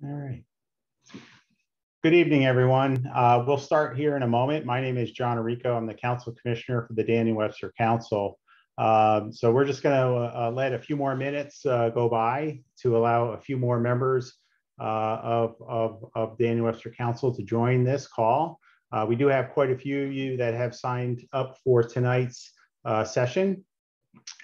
All right. Good evening, everyone. Uh, we'll start here in a moment. My name is John Arrico. I'm the Council Commissioner for the Daniel Webster Council. Um, so we're just going to uh, let a few more minutes uh, go by to allow a few more members uh, of, of, of Daniel Webster Council to join this call. Uh, we do have quite a few of you that have signed up for tonight's uh, session.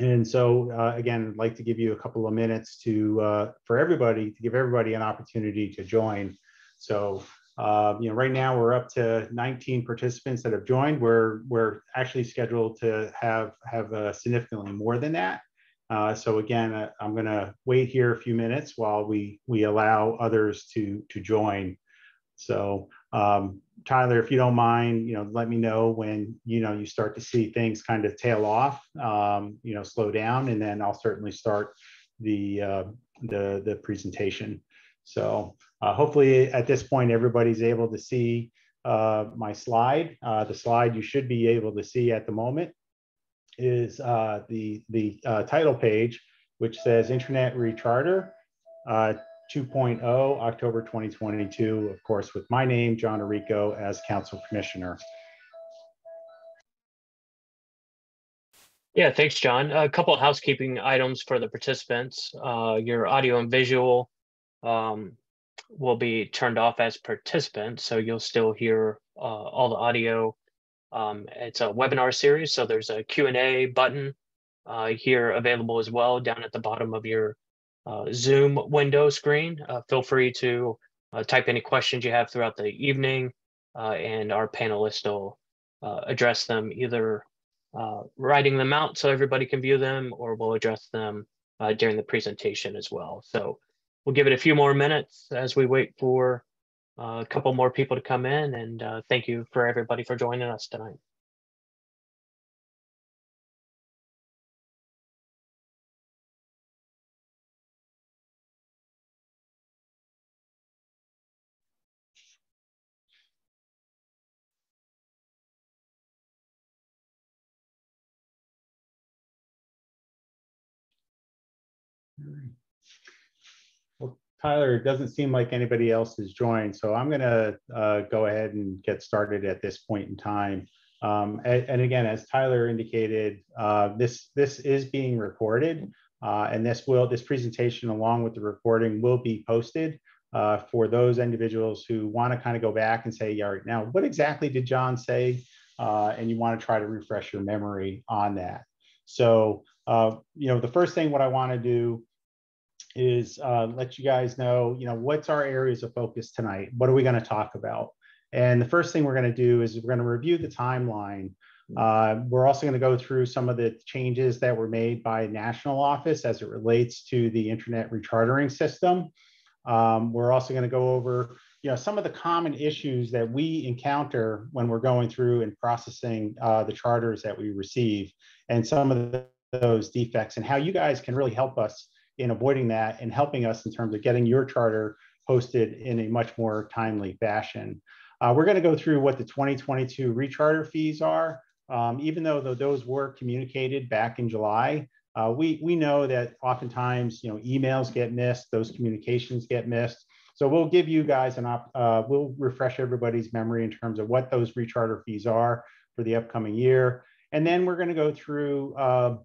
And so again, I'd like to give you a couple of minutes to for everybody to give everybody an opportunity to join. So uh, you know, right now we're up to 19 participants that have joined. We're we're actually scheduled to have have uh, significantly more than that. Uh, so again, uh, I'm going to wait here a few minutes while we we allow others to to join. So um, Tyler, if you don't mind, you know, let me know when you know you start to see things kind of tail off, um, you know, slow down, and then I'll certainly start the uh, the the presentation. So uh, hopefully at this point, everybody's able to see uh, my slide. Uh, the slide you should be able to see at the moment is uh, the, the uh, title page, which says Internet Recharter 2.0, October 2022, of course, with my name, John Arrico, as Council Commissioner. Yeah, thanks, John. A couple of housekeeping items for the participants. your audio and visual um, will be turned off as participants, so you'll still hear uh, all the audio. Um, it's a webinar series, so there's a Q&A button uh, here available as well down at the bottom of your uh, Zoom window screen. Uh, feel free to uh, type any questions you have throughout the evening, uh, and our panelists will address them either writing them out so everybody can view them, or we'll address them during the presentation as well. So we'll give it a few more minutes as we wait for uh, a couple more people to come in. And uh, thank you for everybody for joining us tonight. Tyler, it doesn't seem like anybody else has joined, so I'm going to uh, go ahead and get started at this point in time. Um, and, and, again, as Tyler indicated, uh, this this is being recorded, uh, and this will this presentation, along with the recording, will be posted uh, for those individuals who want to kind of go back and say, "Yeah, now what exactly did John say?" Uh, and you want to try to refresh your memory on that. So, uh, you know, the first thing what I want to do is uh, let you guys know, you know, what's our areas of focus tonight? What are we going to talk about? And the first thing we're going to do is we're going to review the timeline. Uh, we're also going to go through some of the changes that were made by national office as it relates to the internet rechartering system. Um, we're also going to go over, you know, some of the common issues that we encounter when we're going through and processing uh, the charters that we receive, and some of the, those defects, and how you guys can really help us in avoiding that and helping us in terms of getting your charter posted in a much more timely fashion. Uh, we're going to go through what the 2022 recharter fees are. Um, even though those were communicated back in July, uh, we, we know that oftentimes, you know, emails get missed, those communications get missed. So we'll give you guys an op, uh, we'll refresh everybody's memory in terms of what those recharter fees are for the upcoming year. And then we're going to go through uh,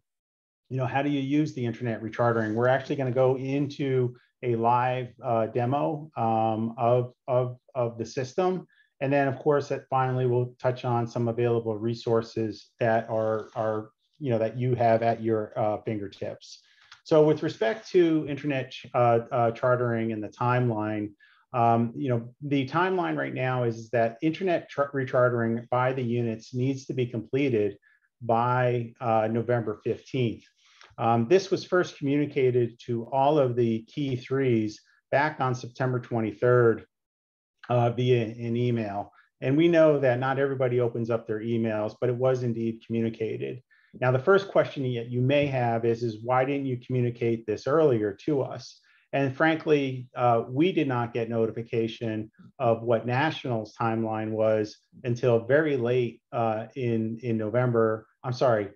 you know, how do you use the internet rechartering? We're actually going to go into a live uh, demo um, of, of, of the system. And then, of course, that finally we'll touch on some available resources that are, are you know, that you have at your uh, fingertips. So with respect to internet uh, uh chartering and the timeline, um, you know, the timeline right now is that internet rechartering by the units needs to be completed by uh, November 15th. Um, this was first communicated to all of the key threes back on September 23rd uh, via an email. And we know that not everybody opens up their emails, but it was indeed communicated. Now, the first question that you may have is, is why didn't you communicate this earlier to us? And frankly, uh, we did not get notification of what National's timeline was until very late uh, in, in November. I'm sorry,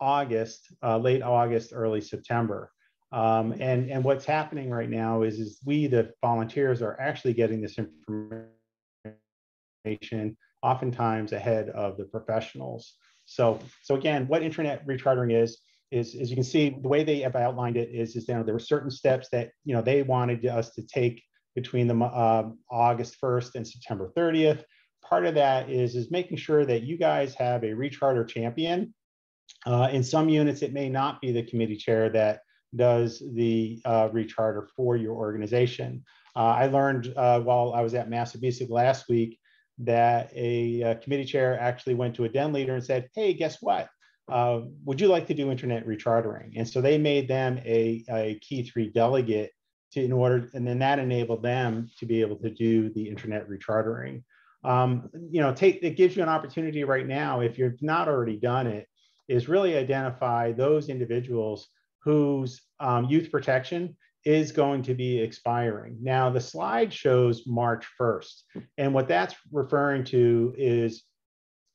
August, uh, late August, early September. Um, and, and what's happening right now is, is we, the volunteers, are actually getting this information oftentimes ahead of the professionals. So, so again, what internet rechartering is, is, as you can see, the way they have outlined it is, is you know, there were certain steps that, you know, they wanted us to take between the uh, August 1st and September 30th. Part of that is, is making sure that you guys have a recharter champion. Uh, in some units, it may not be the committee chair that does the uh, recharter for your organization. Uh, I learned uh, while I was at Massabesic last week that a, a, uh, committee chair actually went to a den leader and said, hey, guess what? Uh, would you like to do internet rechartering? And so they made them a, a key three delegate to in order, and then that enabled them to be able to do the internet rechartering. Um, you know, take it gives you an opportunity right now, if you've not already done it, is really identify those individuals whose um, youth protection is going to be expiring. Now, the slide shows March 1st, and what that's referring to is,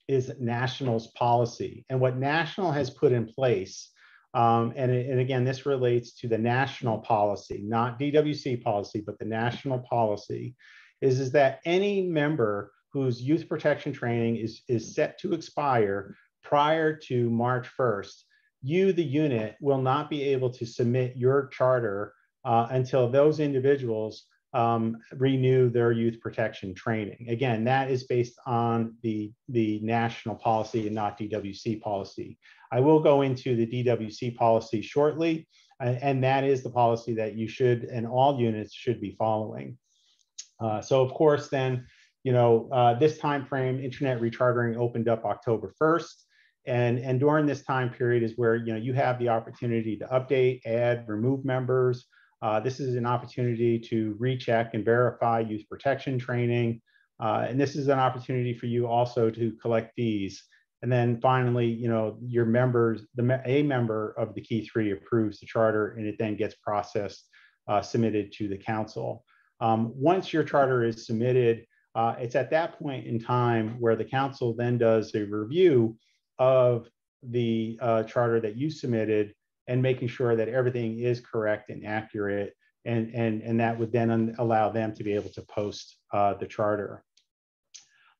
is National's policy. And what National has put in place, um, and, and again, this relates to the national policy, not DWC policy, but the national policy, is, is that any member whose youth protection training is, is set to expire prior to March 1st, you, the unit, will not be able to submit your charter uh, until those individuals um, renew their youth protection training. Again, that is based on the, the national policy and not DWC policy. I will go into the DWC policy shortly, and that is the policy that you should and all units should be following. Uh, so of course, then, you know, uh, this time frame, internet rechartering opened up October 1st. And, and during this time period is where you know you have the opportunity to update, add, remove members, uh, this is an opportunity to recheck and verify youth protection training. Uh, and this is an opportunity for you also to collect fees. And then finally, you know, your members, the a member of the key three approves the charter and it then gets processed, uh, submitted to the council. Um, once your charter is submitted, uh, it's at that point in time where the council then does a review of the uh, charter that you submitted and making sure that everything is correct and accurate. And, and, and that would then allow them to be able to post uh, the charter.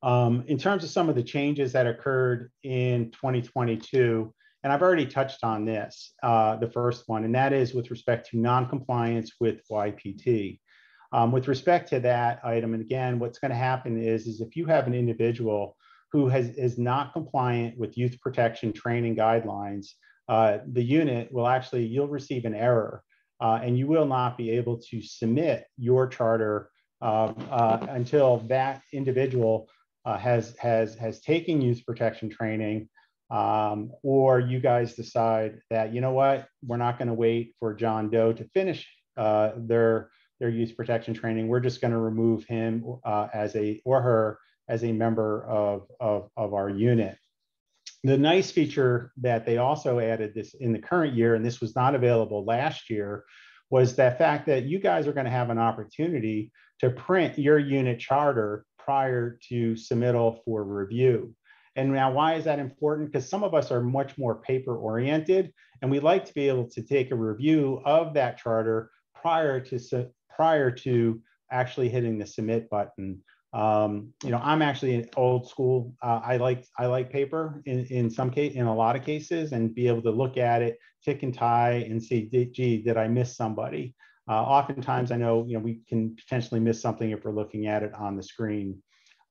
Um, in terms of some of the changes that occurred in 2022, and I've already touched on this, uh, the first one, and that is with respect to non-compliance with YPT. Um, with respect to that item, and again, what's going to happen is, is if you have an individual who has, is not compliant with youth protection training guidelines, uh, the unit will actually, you'll receive an error uh, and you will not be able to submit your charter um, uh, until that individual uh, has, has, has taken youth protection training um, or you guys decide that, you know what, we're not going to wait for John Doe to finish uh, their, their youth protection training. We're just going to remove him as a, or her as a member of, of, of our unit. The nice feature that they also added this in the current year, and this was not available last year, was that fact that you guys are going to have an opportunity to print your unit charter prior to submittal for review. And now, why is that important? Because some of us are much more paper oriented, and we like to be able to take a review of that charter prior to prior to actually hitting the submit button um, you know, I'm actually old school. Uh, I like I like paper in in some case in a lot of cases, and be able to look at it, tick and tie, and see, gee, did I miss somebody? Uh, oftentimes, I know you know we can potentially miss something if we're looking at it on the screen.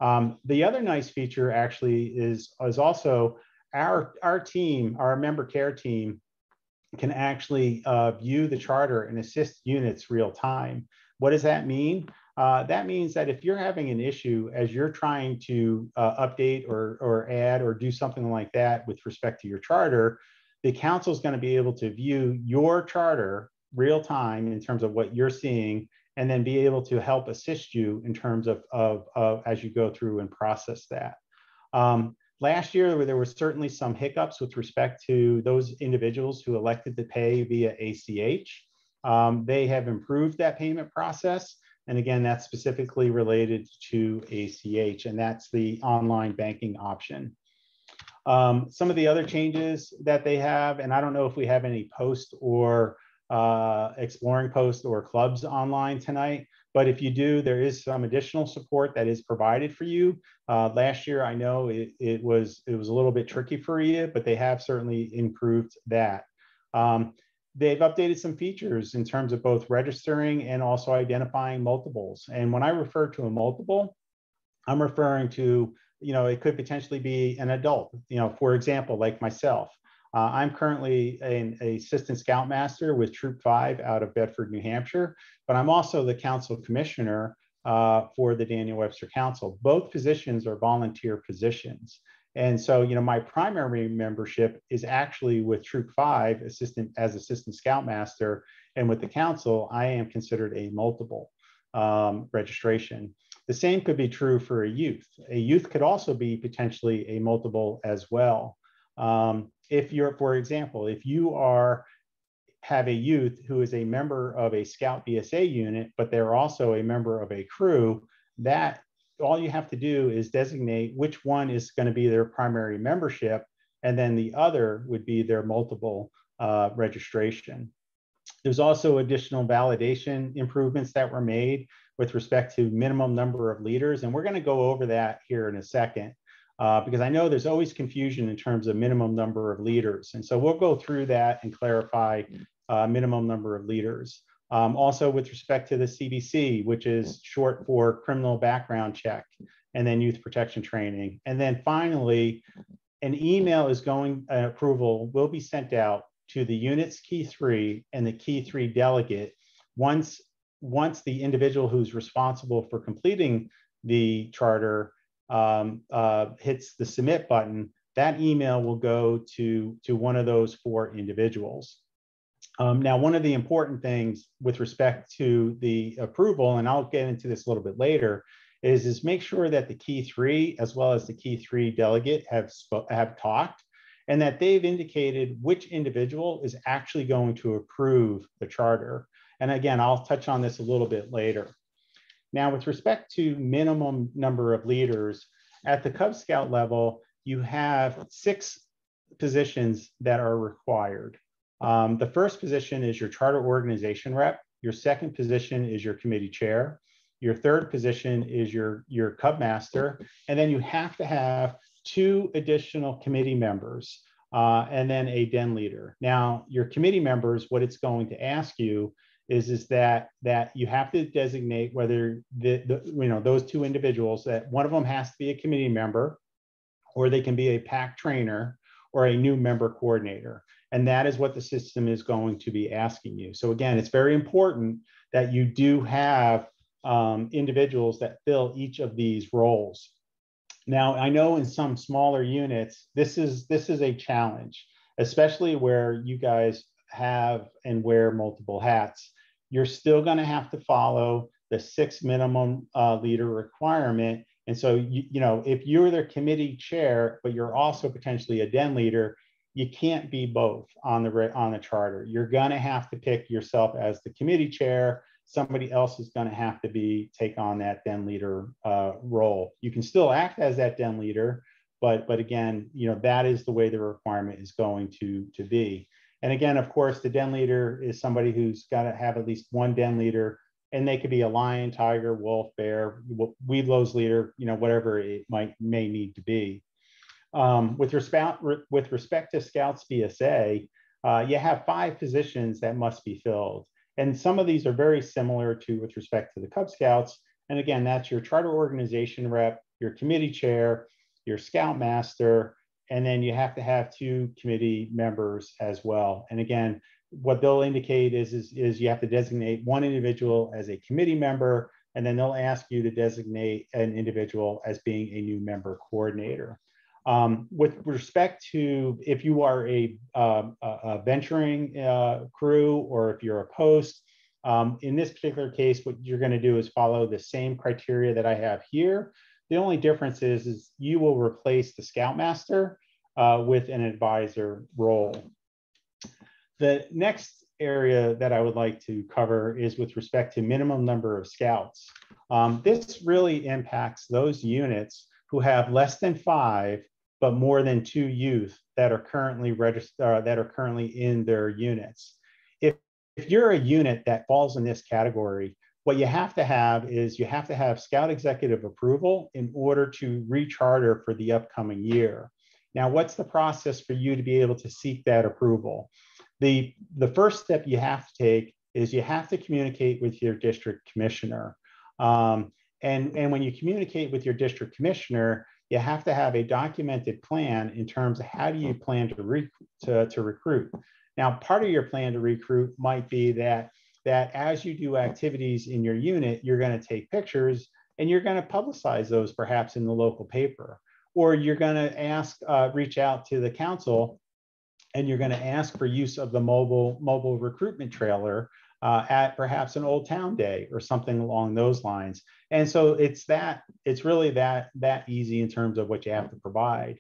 Um, the other nice feature actually is is also our our team, our member care team, can actually uh, view the charter and assist units real time. What does that mean? Uh, that means that if you're having an issue as you're trying to uh, update or, or add or do something like that with respect to your charter, the council is going to be able to view your charter real time in terms of what you're seeing and then be able to help assist you in terms of, of, of as you go through and process that. Um, last year, there were certainly some hiccups with respect to those individuals who elected to pay via ACH. Um, they have improved that payment process. And again, that's specifically related to ACH, and that's the online banking option. Um, some of the other changes that they have, and I don't know if we have any post or uh, exploring posts or clubs online tonight. But if you do, there is some additional support that is provided for you. Uh, last year, I know it, it, was it was a little bit tricky for you, but they have certainly improved that. Um, they've updated some features in terms of both registering and also identifying multiples. And when I refer to a multiple, I'm referring to, you know, it could potentially be an adult, you know, for example, like myself. Uh, I'm currently an assistant scoutmaster with Troop 5 out of Bedford, New Hampshire, but I'm also the council commissioner uh, for the Daniel Webster Council. Both positions are volunteer positions. And so, you know, my primary membership is actually with Troop 5 assistant as assistant scoutmaster, and with the council, I am considered a multiple um, registration. The same could be true for a youth. A youth could also be potentially a multiple as well. Um, if you're, for example, if you are have a youth who is a member of a Scout BSA unit, but they're also a member of a crew, that all you have to do is designate which one is going to be their primary membership, and then the other would be their multiple uh, registration. There's also additional validation improvements that were made with respect to minimum number of leaders, and we're going to go over that here in a second uh, because I know there's always confusion in terms of minimum number of leaders. And so we'll go through that and clarify uh, minimum number of leaders. Um, also with respect to the CBC, which is short for criminal background check, and then youth protection training. And then finally, an email is going, uh, approval will be sent out to the unit's key three and the key three delegate once, once the individual who's responsible for completing the charter um, uh, hits the submit button, that email will go to, to one of those four individuals. Um, now, one of the important things with respect to the approval, and I'll get into this a little bit later, is, is make sure that the key three, as well as the key three delegate have, have talked and that they've indicated which individual is actually going to approve the charter. And again, I'll touch on this a little bit later. Now, with respect to minimum number of leaders, at the Cub Scout level, you have six positions that are required. Um, the first position is your charter organization rep. Your second position is your committee chair. Your third position is your, your Cub master. And then you have to have two additional committee members uh, and then a den leader. Now, your committee members, what it's going to ask you is is that that you have to designate whether the, the you know those two individuals that one of them has to be a committee member or they can be a pack trainer or a new member coordinator and that is what the system is going to be asking you. So again it's very important that you do have um, individuals that fill each of these roles. Now i know in some smaller units this is this is a challenge especially where you guys have and wear multiple hats, you're still going to have to follow the six minimum uh, leader requirement. And so, you, you know, if you're the committee chair, but you're also potentially a den leader, you can't be both on the on the charter. You're going to have to pick yourself as the committee chair. Somebody else is going to have to be take on that den leader uh, role. You can still act as that den leader, but but again, you know that is the way the requirement is going to to be. And again, of course, the den leader is somebody who's got to have at least one den leader, and they could be a lion, tiger, wolf, bear, Webelos leader, you know, whatever it might may need to be. Um, with respect with respect to Scouts BSA, uh, you have five positions that must be filled, and some of these are very similar to with respect to the Cub Scouts. And again, that's your charter organization rep, your committee chair, your scout master, and then you have to have two committee members as well. And again, what they'll indicate is, is, is you have to designate one individual as a committee member, and then they'll ask you to designate an individual as being a new member coordinator. Um, with respect to if you are a, a, a venturing uh, crew or if you're a post, um, in this particular case, what you're going to do is follow the same criteria that I have here. The only difference is, is you will replace the Scoutmaster uh, with an advisor role. The next area that I would like to cover is with respect to minimum number of scouts. Um, this really impacts those units who have less than five, but more than two youth that are currently registered, uh, that are currently in their units. If if you're a unit that falls in this category, what you have to have is you have to have scout executive approval in order to recharter for the upcoming year. Now, what's the process for you to be able to seek that approval? The, the first step you have to take is you have to communicate with your district commissioner. Um, and, and when you communicate with your district commissioner, you have to have a documented plan in terms of how do you plan to, re- to, to recruit. Now, part of your plan to recruit might be that that as you do activities in your unit, you're going to take pictures and you're going to publicize those perhaps in the local paper, or you're going to ask, uh, reach out to the council, and you're going to ask for use of the mobile mobile recruitment trailer uh, at perhaps an old town day or something along those lines. And so it's that it's really that that easy in terms of what you have to provide.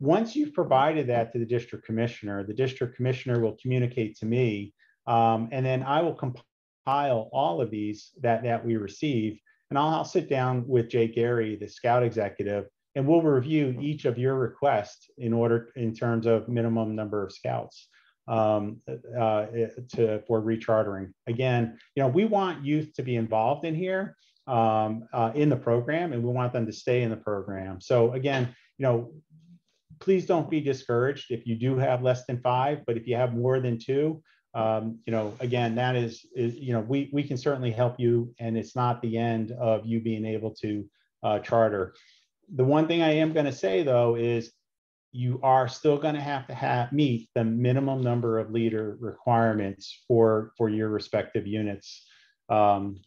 Once you've provided that to the district commissioner, the district commissioner will communicate to me, um, and then I will compile all of these that that we receive, and I'll, I'll sit down with Jay Gary, the scout executive, and we'll review each of your requests in order in terms of minimum number of scouts um, uh, to for rechartering. Again, you know, we want youth to be involved in here um, uh, in the program, and we want them to stay in the program. So again, you know, please don't be discouraged if you do have less than five, but if you have more than two, um, you know, again, that is, is, you know, we we can certainly help you, and it's not the end of you being able to uh, charter. The one thing I am going to say though is you are still going to have to have meet the minimum number of leader requirements for for your respective units. Um,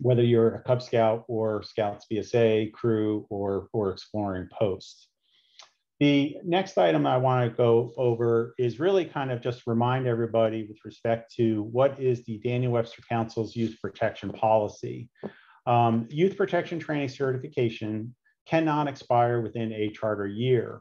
whether you're a cub scout or scouts bsa crew or or exploring post the next item i want to go over is really kind of just remind everybody with respect to what is the daniel webster council's youth protection policy. Um, youth protection training certification cannot expire within a charter year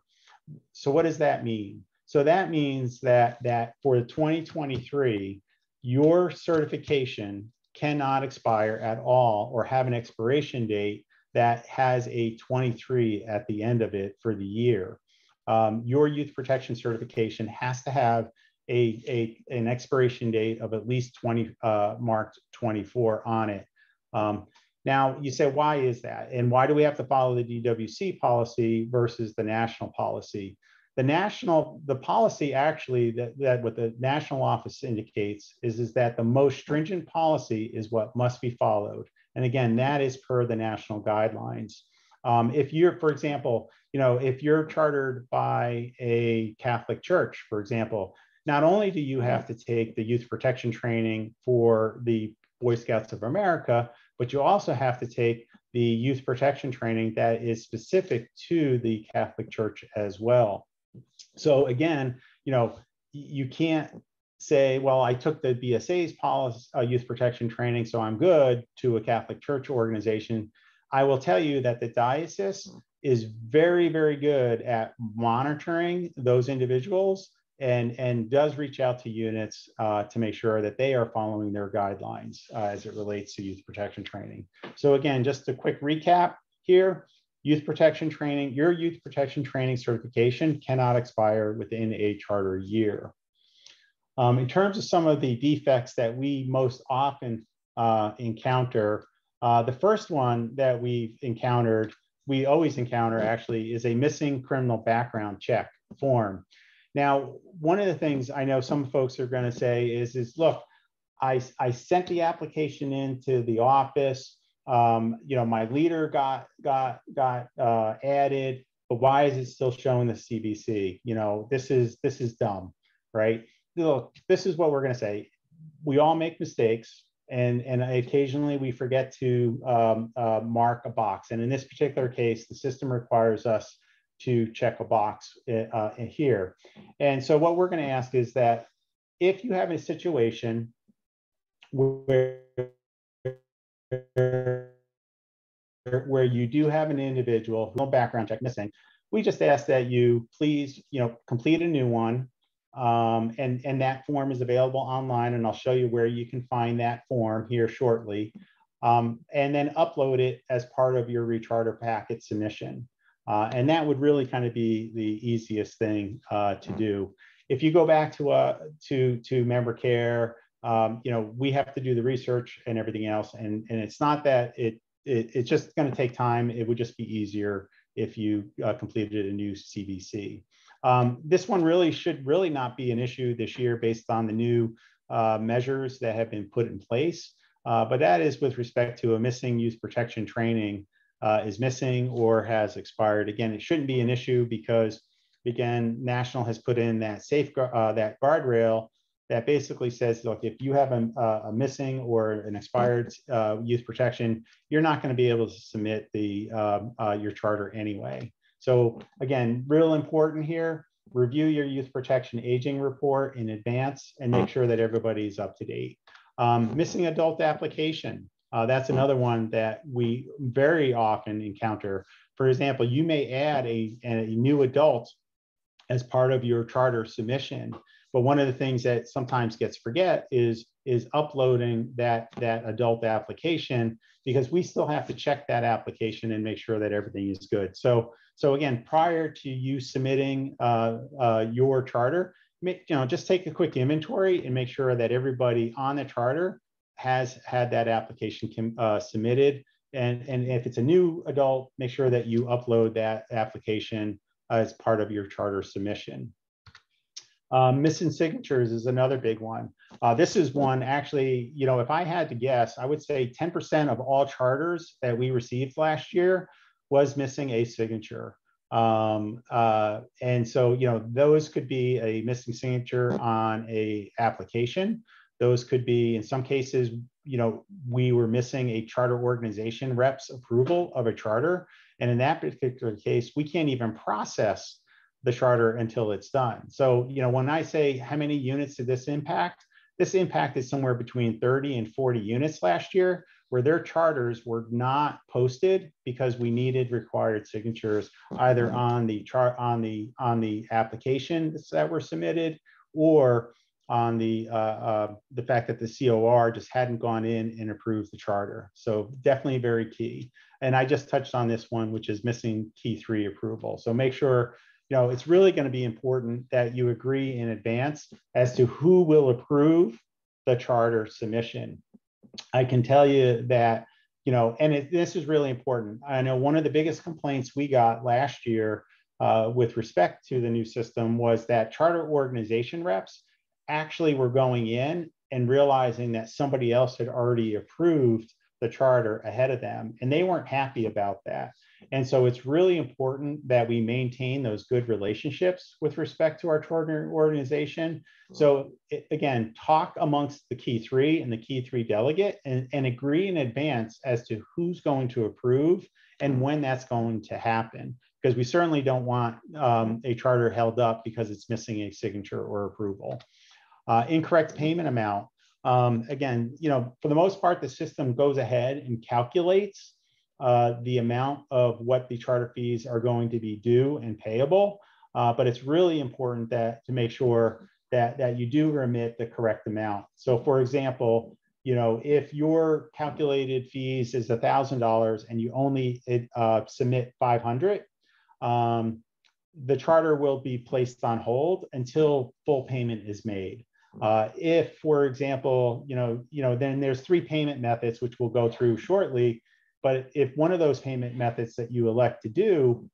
so what does that mean? So that means that that for 2023, your certification cannot expire at all or have an expiration date that has a 23 at the end of it for the year. Um, your youth protection certification has to have a, a, an expiration date of at least 20 uh, marked 24 on it. Um, now, you say, why is that? And why do we have to follow the DWC policy versus the national policy? The national, the policy actually that, that what the national office indicates is, is that the most stringent policy is what must be followed. And again, that is per the national guidelines. Um, if you're, for example, you know, if you're chartered by a Catholic church, for example, not only do you have to take the youth protection training for the Boy Scouts of America, but you also have to take the youth protection training that is specific to the Catholic Church as well. So again, you know, you can't say, well, I took the BSA's policy, uh, youth protection training, so I'm good to a Catholic Church organization. I will tell you that the diocese is very, very good at monitoring those individuals and, and does reach out to units uh, to make sure that they are following their guidelines uh, as it relates to youth protection training. So again, just a quick recap here, youth protection training, your youth protection training certification cannot expire within a charter year. Um, in terms of some of the defects that we most often uh, encounter, uh, the first one that we've encountered, we always encounter actually, is a missing criminal background check form. Now, one of the things I know some folks are going to say is, is look, I, I sent the application into the office. Um, you know, my leader got got got uh, added, but why is it still showing the CBC? You know, this is this is dumb, right? Look, this is what we're going to say. We all make mistakes, and and occasionally we forget to um, uh, mark a box. And in this particular case, the system requires us to check a box uh, here. And so what we're going to ask is that if you have a situation where where you do have an individual no background check missing, we just ask that you please, you know, complete a new one. Um, and, and that form is available online, and I'll show you where you can find that form here shortly. Um, and then upload it as part of your recharter packet submission. Uh, and that would really kind of be the easiest thing uh, to do. If you go back to, uh, to, to member care, um, you know, we have to do the research and everything else. And, and it's not that it, it it's just going to take time. It would just be easier if you uh, completed a new CBC. Um, this one really should really not be an issue this year based on the new uh, measures that have been put in place. Uh, but that is with respect to a missing youth protection training uh, is missing or has expired. Again, it shouldn't be an issue because, again, National has put in that safeguard, uh, that guardrail that basically says, look, if you have a, a missing or an expired uh, youth protection, you're not going to be able to submit the um, uh, your charter anyway. So again, real important here, review your youth protection aging report in advance and make sure that everybody's up to date. Um, missing adult application, uh, that's another one that we very often encounter. For example, you may add a, a new adult as part of your charter submission. But one of the things that sometimes gets forget is is uploading that that adult application because we still have to check that application and make sure that everything is good. So so again, prior to you submitting uh, uh, your charter, you know just take a quick inventory and make sure that everybody on the charter has had that application uh, submitted. And, and if it's a new adult, make sure that you upload that application as part of your charter submission. Um, missing signatures is another big one. Uh, this is one actually, you know, if I had to guess, I would say 10% of all charters that we received last year was missing a signature. Um, uh, and so, you know, those could be a missing signature on a application. Those could be, in some cases, you know, we were missing a charter organization rep's approval of a charter. And in that particular case, we can't even process the charter until it's done. So, you know, when I say how many units did this impact, this impacted somewhere between 30 and 40 units last year where their charters were not posted because we needed required signatures either on the chart on the on the applications that were submitted or on the uh, uh, the fact that the COR just hadn't gone in and approved the charter. So definitely very key. And I just touched on this one, which is missing key three approval. So make sure you know, it's really going to be important that you agree in advance as to who will approve the charter submission. I can tell you that, you know, and it, this is really important. I know one of the biggest complaints we got last year uh, with respect to the new system was that charter organization reps actually were going in and realizing that somebody else had already approved the charter ahead of them, and they weren't happy about that. And so it's really important that we maintain those good relationships with respect to our charter organization. So it, again, talk amongst the key three and the key three delegate and, and agree in advance as to who's going to approve and when that's going to happen. Because we certainly don't want um, a charter held up because it's missing a signature or approval. Uh, incorrect payment amount. Um, again, you know, for the most part, the system goes ahead and calculates uh, the amount of what the charter fees are going to be due and payable. Uh, but it's really important that to make sure that, that you do remit the correct amount. So for example, you know, if your calculated fees is $1,000 and you only uh, submit 500, um, the charter will be placed on hold until full payment is made. Uh, if, for example, you know, you know, then there's three payment methods which we'll go through shortly. But if one of those payment methods that you elect to do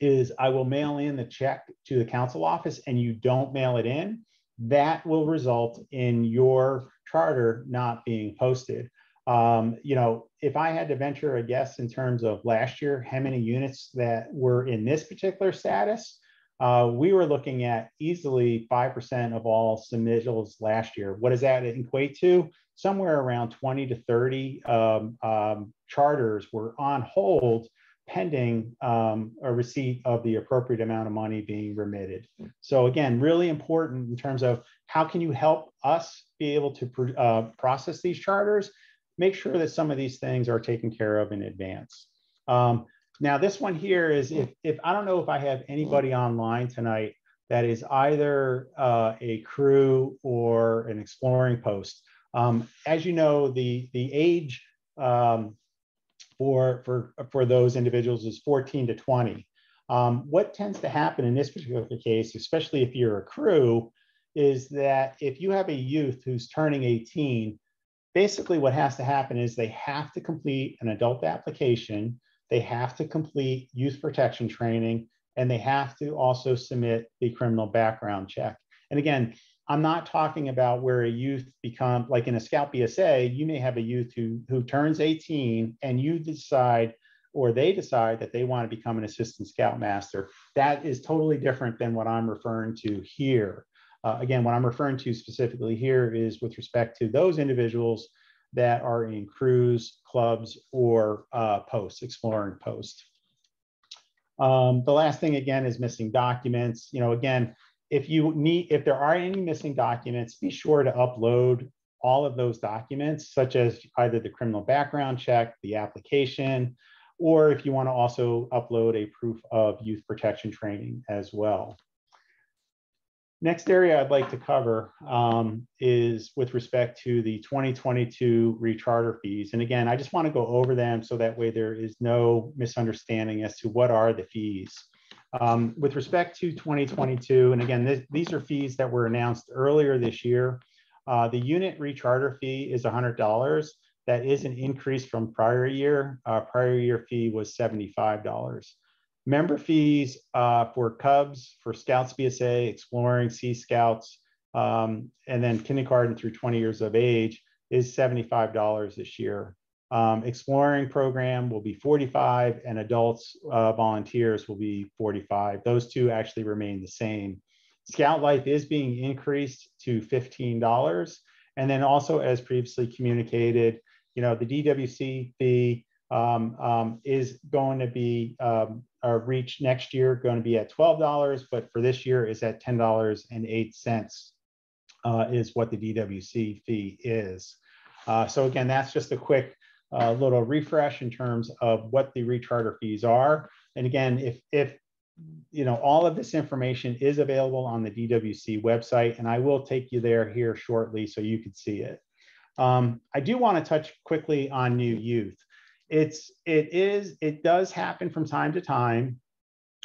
is I will mail in the check to the council office and you don't mail it in, that will result in your charter not being posted. Um, you know, if I had to venture a guess in terms of last year, how many units that were in this particular status, uh, we were looking at easily 5% of all submittals last year. What does that equate to? Somewhere around 20 to 30 um, um, charters were on hold pending um, a receipt of the appropriate amount of money being remitted. So again, really important in terms of how can you help us be able to uh, process these charters, make sure that some of these things are taken care of in advance. Um, now, this one here is if, if I don't know if I have anybody online tonight that is either uh, a crew or an exploring post. Um, as you know, the, the age um, for, for, for those individuals is 14 to 20. Um, what tends to happen in this particular case, especially if you're a crew, is that if you have a youth who's turning 18, basically what has to happen is they have to complete an adult application, they have to complete youth protection training, and they have to also submit the criminal background check. And again, I'm not talking about where a youth become like in a scout BSA, you may have a youth who who turns 18 and you decide or they decide that they want to become an assistant scoutmaster. That is totally different than what I'm referring to here. Uh, again, what I'm referring to specifically here is with respect to those individuals that are in crews, clubs, or uh, posts, exploring posts. Um, the last thing again is missing documents. You know, again, if you need, if there are any missing documents, be sure to upload all of those documents, such as either the criminal background check, the application, or if you want to also upload a proof of youth protection training as well. Next area I'd like to cover um, is with respect to the 2022 recharter fees. And again, I just want to go over them so that way there is no misunderstanding as to what are the fees. Um, with respect to 2022, and again, these are fees that were announced earlier this year. Uh, the unit recharter fee is $100. That is an increase from prior year. Uh, prior year fee was $75. Member fees uh, for Cubs, for Scouts BSA, Exploring, Sea Scouts, um, and then kindergarten through 20 years of age is $75 this year. Um, exploring program will be 45 and adults uh, volunteers will be 45. Those two actually remain the same. Scout Life is being increased to $15. And then also as previously communicated, you know, the DWC fee um, um, is going to be um, uh, reach next year going to be at $12, but for this year is at $10.08 uh, is what the DWC fee is. Uh, so again, that's just a quick a little refresh in terms of what the recharter fees are. And again, if, if you know, all of this information is available on the DWC website, and I will take you there here shortly so you can see it. Um, I do want to touch quickly on new youth. It's, it is, it does happen from time to time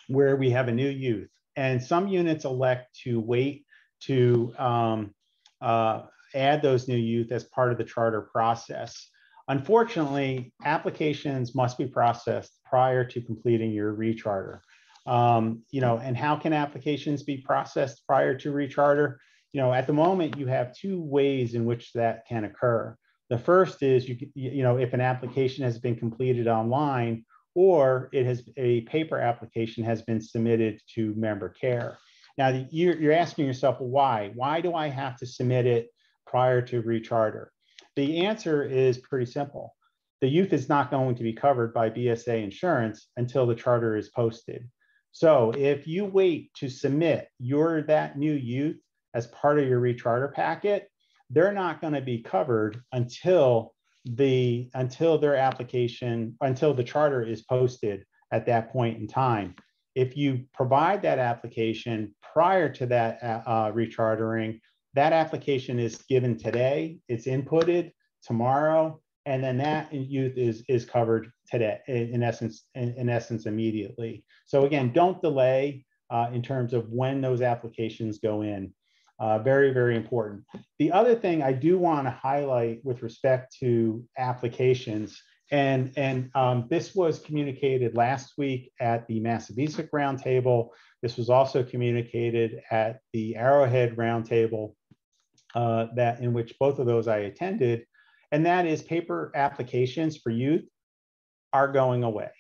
where we have a new youth, and some units elect to wait to um, uh, add those new youth as part of the charter process. Unfortunately, applications must be processed prior to completing your recharter. Um, you know, and how can applications be processed prior to recharter? You know, at the moment, you have two ways in which that can occur. The first is you, you know, if an application has been completed online or it has a paper application has been submitted to member care. Now you're, you're asking yourself, why? Why do I have to submit it prior to recharter? The answer is pretty simple. The youth is not going to be covered by BSA insurance until the charter is posted. So if you wait to submit your that new youth as part of your recharter packet, they're not going to be covered until the until their application until the charter is posted at that point in time. If you provide that application prior to that uh, uh rechartering, that application is given today, it's inputted tomorrow, and then that youth is is covered today in, essence in, in, essence immediately. So again, don't delay uh, in terms of when those applications go in. Uh, very, very important. The other thing I do want to highlight with respect to applications, and, and um, this was communicated last week at the Massabesic Roundtable. This was also communicated at the Arrowhead Roundtable uh, that in which both of those I attended, and that is paper applications for youth are going away.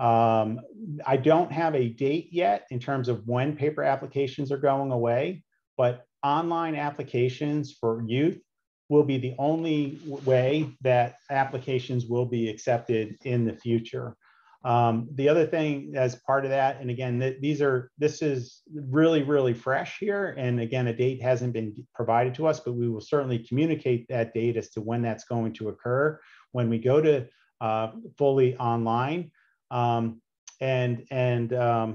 Um, I don't have a date yet in terms of when paper applications are going away, but online applications for youth will be the only way that applications will be accepted in the future. Um, the other thing as part of that, and again, th these are this is really really fresh here, and again, a date hasn't been provided to us, but we will certainly communicate that date as to when that's going to occur when we go to uh, fully online. Um, and and um,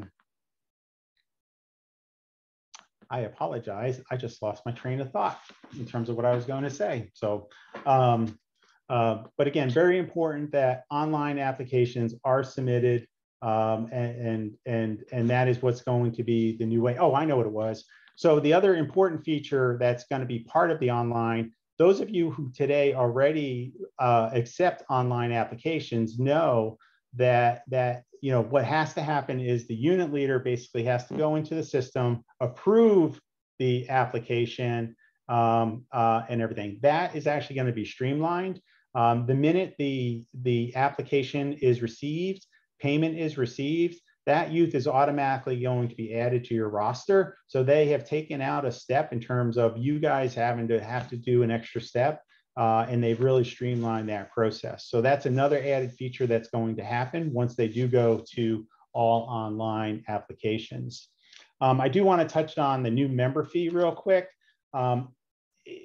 I apologize. I just lost my train of thought in terms of what I was going to say. So um, uh, but again, very important that online applications are submitted um, and, and, and, and that is what's going to be the new way. Oh, I know what it was. So the other important feature that's going to be part of the online, those of you who today already uh, accept online applications know that that you know what has to happen is the unit leader basically has to go into the system, approve the application um, uh, and everything. That is actually going to be streamlined. Um, the minute the the application is received, payment is received, that youth is automatically going to be added to your roster. So they have taken out a step in terms of you guys having to have to do an extra step. Uh, and they've really streamlined that process. So that's another added feature that's going to happen once they do go to all online applications. Um, I do want to touch on the new member fee real quick. Um,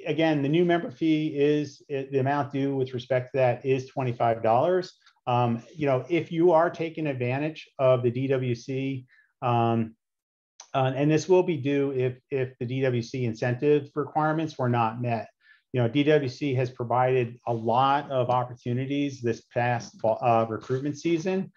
again, the new member fee is the amount due with respect to that is $25. Um, you know, if you are taking advantage of the DWC, um, uh, and this will be due if, if the DWC incentive requirements were not met. You know, DWC has provided a lot of opportunities this past fall, uh, recruitment season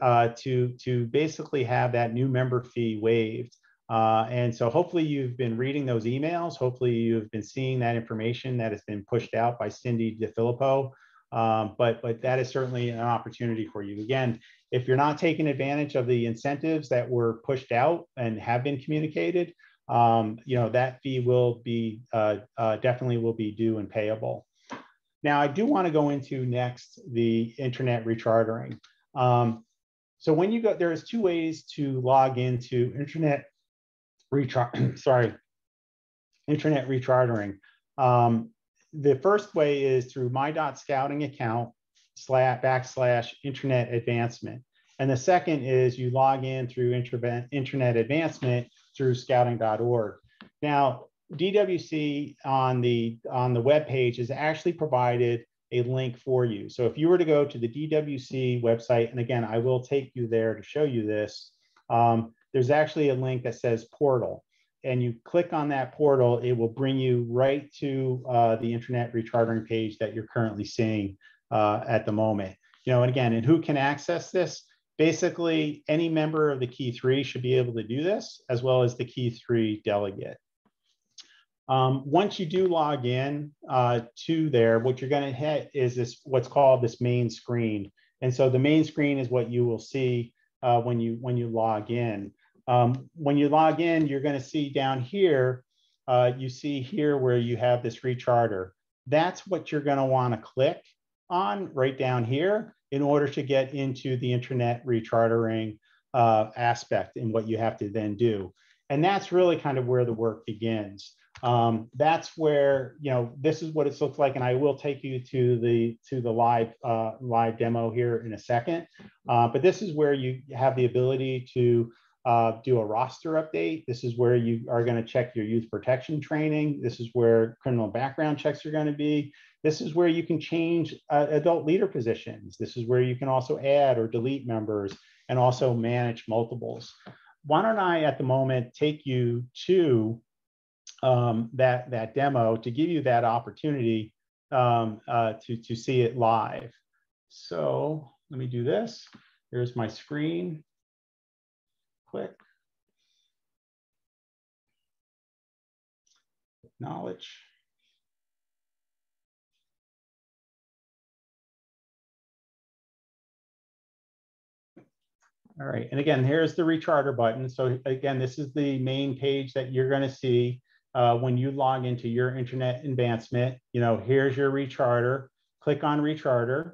uh, to, to basically have that new member fee waived. Uh, and so hopefully you've been reading those emails. Hopefully you've been seeing that information that has been pushed out by Cindy DeFilippo um, but, but that is certainly an opportunity for you. Again, if you're not taking advantage of the incentives that were pushed out and have been communicated, um, you know, that fee will be uh, uh, definitely will be due and payable. Now, I do want to go into next the internet rechartering. Um, so when you go, there's two ways to log into internet recharge, sorry, internet rechartering. Um, the first way is through my dot scouting account slash backslash internet advancement. And the second is you log in through internet advancement through scouting.org. Now, DWC on the on the web page has actually provided a link for you. So if you were to go to the DWC website, and again, I will take you there to show you this, um, there's actually a link that says portal and you click on that portal, it will bring you right to uh, the internet rechartering page that you're currently seeing uh, at the moment. You know, and again, and who can access this? Basically, any member of the Key 3 should be able to do this, as well as the Key 3 delegate. Um, once you do log in uh, to there, what you're going to hit is this what's called this main screen. And so the main screen is what you will see uh, when you when you log in. Um, when you log in, you're going to see down here, uh, you see here where you have this recharter. That's what you're going to want to click on right down here in order to get into the internet rechartering uh, aspect and what you have to then do. And that's really kind of where the work begins. Um, that's where you know this is what it looks like, and I will take you to the to the live uh, live demo here in a second. Uh, but this is where you have the ability to uh, do a roster update. This is where you are going to check your youth protection training. This is where criminal background checks are going to be. This is where you can change uh, adult leader positions. This is where you can also add or delete members and also manage multiples. Why don't I, at the moment, take you to um, that, that demo to give you that opportunity um, uh, to, to see it live. So let me do this. Here's my screen click. Acknowledge. All right, and again, here's the recharter button. So again, this is the main page that you're gonna see uh, when you log into your internet advancement. You know, here's your recharter. Click on recharter.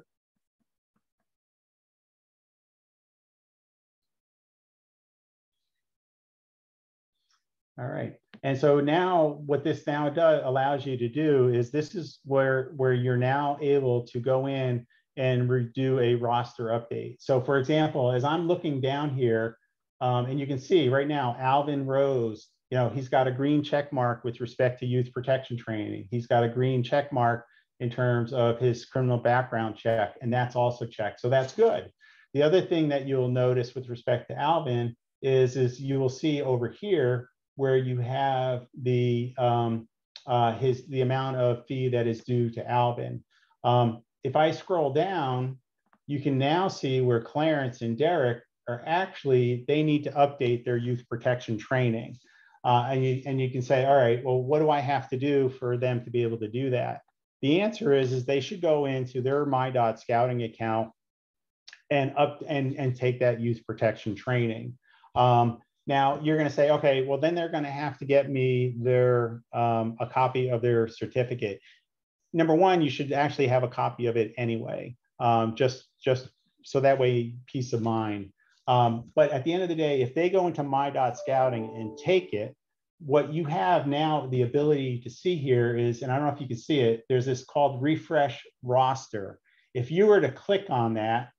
All right. And so now what this now does allows you to do is this is where, where you're now able to go in and we do a roster update. So for example, as I'm looking down here, um, and you can see right now, Alvin Rose, you know, he's got a green check mark with respect to youth protection training. He's got a green check mark in terms of his criminal background check, and that's also checked. So that's good. The other thing that you'll notice with respect to Alvin is, is you will see over here where you have the um, uh, his the amount of fee that is due to Alvin. Um, if I scroll down, you can now see where Clarence and Derek are actually they need to update their youth protection training. Uh, and, you, and you can say, all right, well, what do I have to do for them to be able to do that? The answer is, is they should go into their MyDOT scouting account and up and, and take that youth protection training. Um, now you're going to say, okay, well then they're going to have to get me their um, a copy of their certificate. Number one, you should actually have a copy of it anyway, um, just just so that way peace of mind. Um, but at the end of the day, if they go into MyDOT Scouting and take it, what you have now the ability to see here is, and I don't know if you can see it, there's this called refresh roster. If you were to click on that,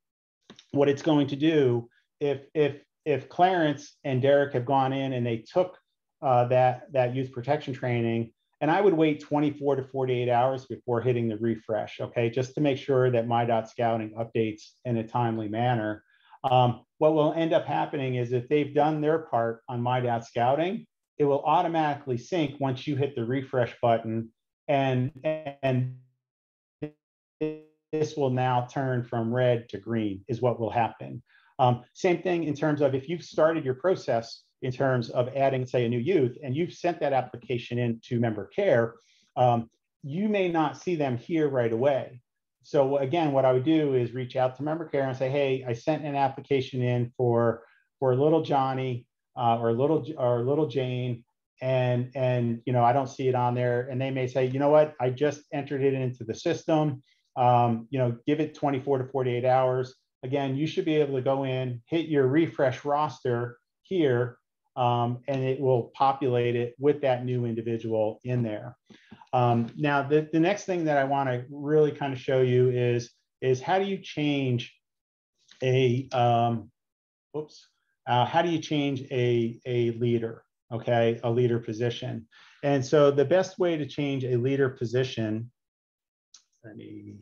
what it's going to do, if if if Clarence and Derek have gone in and they took uh, that that youth protection training, and I would wait 24 to 48 hours before hitting the refresh, okay, just to make sure that MyDOT Scouting updates in a timely manner. Um, what will end up happening is if they've done their part on MyDOT Scouting, it will automatically sync once you hit the refresh button, and and this will now turn from red to green is what will happen. Um, same thing in terms of if you've started your process in terms of adding, say, a new youth, and you've sent that application in to member care, um, you may not see them here right away. So again, what I would do is reach out to member care and say, hey, I sent an application in for for little Johnny uh, or little or little Jane, and and you know I don't see it on there, and they may say, you know what, I just entered it into the system. Um, you know, give it 24 to 48 hours again, you should be able to go in, hit your refresh roster here, um, and it will populate it with that new individual in there. Um, now, the, the next thing that I want to really kind of show you is, is how do you change a, um, oops, uh, how do you change a, a leader, okay, a leader position? And so the best way to change a leader position, let me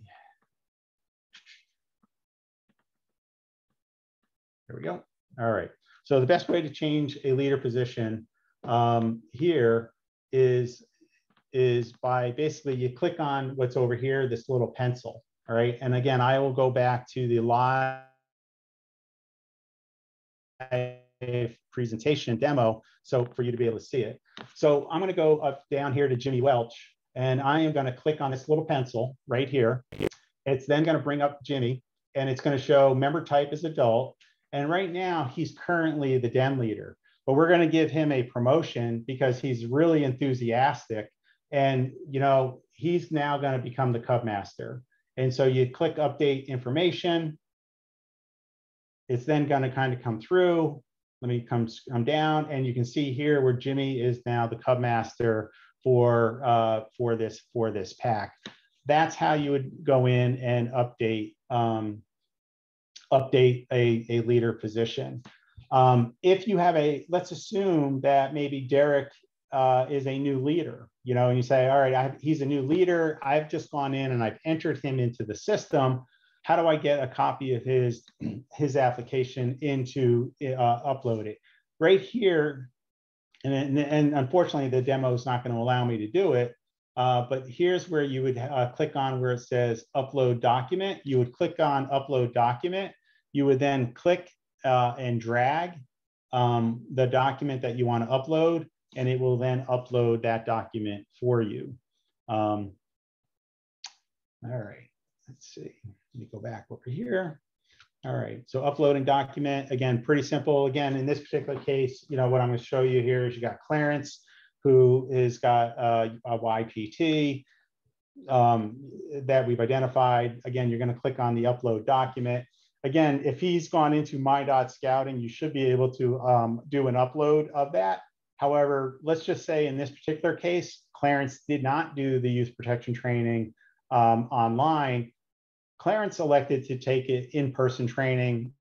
There we go. All right. So the best way to change a leader position um, here is, is by basically you click on what's over here, this little pencil. All right. And again, I will go back to the live presentation demo so for you to be able to see it. So I'm going to go up down here to Jimmy Welch and I am going to click on this little pencil right here. It's then going to bring up Jimmy and it's going to show member type as adult and right now, he's currently the den leader, but we're going to give him a promotion because he's really enthusiastic. And, you know, he's now going to become the Cub Master. And so you click update information. It's then going to kind of come through. Let me come, come down and you can see here where Jimmy is now the Cub Master for, uh, for, this, for this pack. That's how you would go in and update um, update a, a leader position. Um, if you have a, let's assume that maybe Derek uh, is a new leader, you know, and you say, all right, he's a new leader. I've just gone in and I've entered him into the system. How do I get a copy of his his application into uh, upload it? Right here, and, and, and unfortunately the demo is not going to allow me to do it. Uh, but here's where you would uh, click on where it says upload document. You would click on upload document you would then click uh, and drag um, the document that you want to upload, and it will then upload that document for you. Um, all right, let's see. Let me go back over here. All right, so uploading document, again, pretty simple. Again, in this particular case, you know, what I'm gonna show you here is you got Clarence, who has got uh, a YPT um, that we've identified. Again, you're gonna click on the upload document again, if he's gone into MyDOT Scouting, you should be able to um, do an upload of that. However, let's just say in this particular case, Clarence did not do the youth protection training um, online. Clarence elected to take it in-person training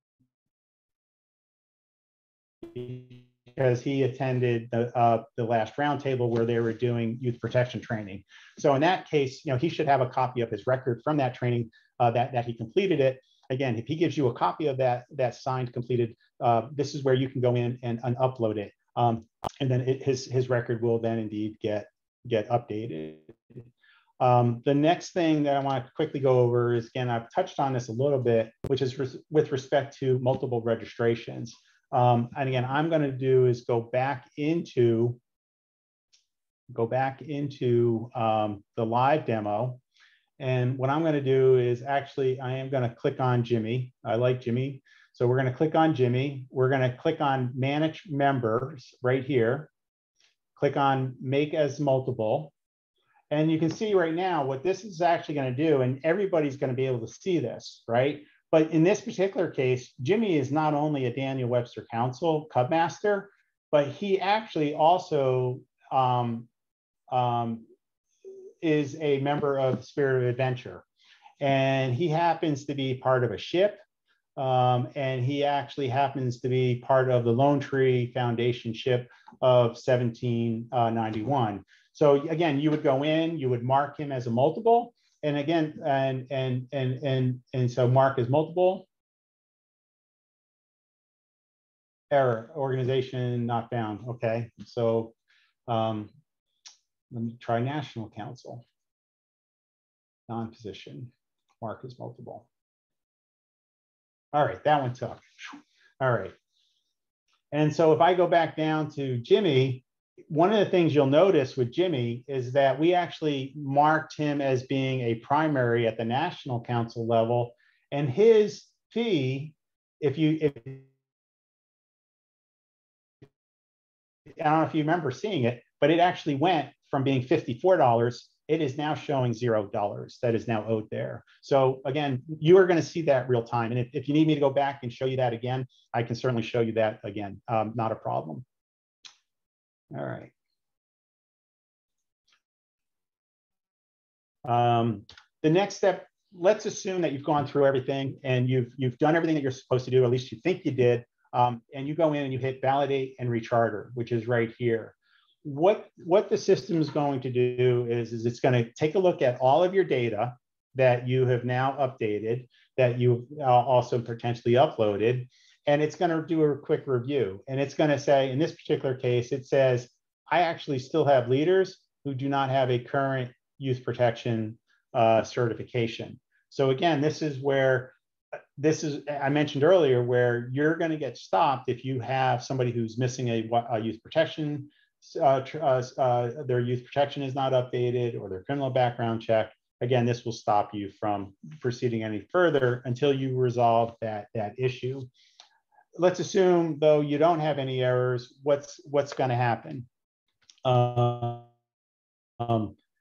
because he attended the, uh, the last roundtable where they were doing youth protection training. So in that case, you know, he should have a copy of his record from that training uh, that, that he completed it again, if he gives you a copy of that, that signed completed, uh, this is where you can go in and, and upload it. Um, and then it, his, his record will then indeed get, get updated. Um, the next thing that I want to quickly go over is, again, I've touched on this a little bit, which is res with respect to multiple registrations. Um, and again, I'm going to do is go back into go back into um, the live demo. And what I'm going to do is actually, I am going to click on Jimmy. I like Jimmy. So we're going to click on Jimmy. We're going to click on manage members right here. Click on make as multiple. And you can see right now what this is actually going to do, and everybody's going to be able to see this, right? But in this particular case, Jimmy is not only a Daniel Webster Council Cub Master, but he actually also um, um, is a member of Spirit of Adventure. And he happens to be part of a ship. Um, and he actually happens to be part of the Lone Tree Foundation ship of 1791. So again, you would go in, you would mark him as a multiple. And again, and and and and and so mark is multiple. Error, organization not found. Okay, so um, let me try National Council. Non-position, mark is multiple. All right, that one took. All right. And so if I go back down to Jimmy, one of the things you'll notice with Jimmy is that we actually marked him as being a primary at the national council level, and his fee, if you, if, I don't know if you remember seeing it, but it actually went from being $54, it is now showing $0 that is now owed there. So again, you are gonna see that real time. And if, if you need me to go back and show you that again, I can certainly show you that again, um, not a problem. All right. Um, the next step, let's assume that you've gone through everything and you've, you've done everything that you're supposed to do, at least you think you did, um, and you go in and you hit validate and recharter, which is right here what what the system is going to do is, is it's going to take a look at all of your data that you have now updated, that you've uh, also potentially uploaded, and it's going to do a quick review. And it's going to say, in this particular case, it says, I actually still have leaders who do not have a current youth protection uh, certification. So again, this is where this is I mentioned earlier where you're going to get stopped if you have somebody who's missing a, a youth protection uh, uh, uh, their youth protection is not updated or their criminal background check, again, this will stop you from proceeding any further until you resolve that, that issue. Let's assume, though, you don't have any errors. What's, what's going to happen? Um,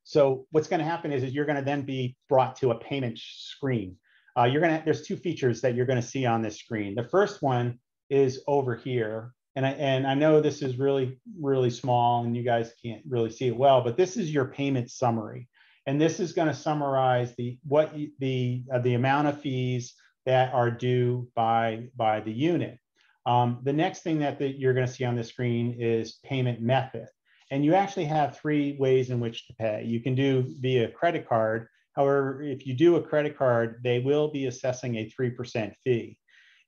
so what's going to happen is, is you're going to then be brought to a payment screen. Uh, you're to, there's two features that you're going to see on this screen. The first one is over here and I, and I know this is really, really small and you guys can't really see it well, but this is your payment summary. And this is going to summarize the what the uh, the amount of fees that are due by by the unit. Um, the next thing that the, you're going to see on the screen is payment method. And you actually have three ways in which to pay. You can do via credit card. However, if you do a credit card, they will be assessing a 3% fee.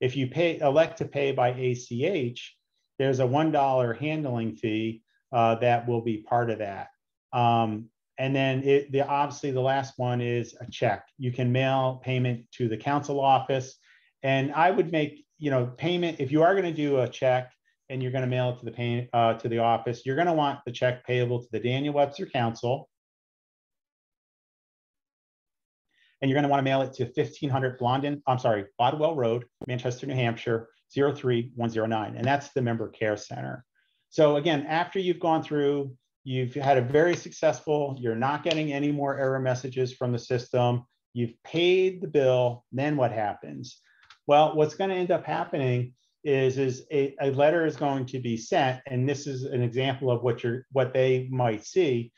If you pay elect to pay by ACH, there's a $1 handling fee uh, that will be part of that. Um, and then it, the obviously the last one is a check. You can mail payment to the council office. And I would make, you know, payment, if you are going to do a check and you're going to mail it to the pay, uh, to the office, you're going to want the check payable to the Daniel Webster Council. And you're going to want to mail it to 1500 Blondin, I'm sorry, Bodwell Road, Manchester, New Hampshire, 03109, and that's the member care center. So again, after you've gone through, you've had a very successful, you're not getting any more error messages from the system, you've paid the bill, then what happens? Well, what's going to end up happening is, is a, a letter is going to be sent, and this is an example of what you're what they might see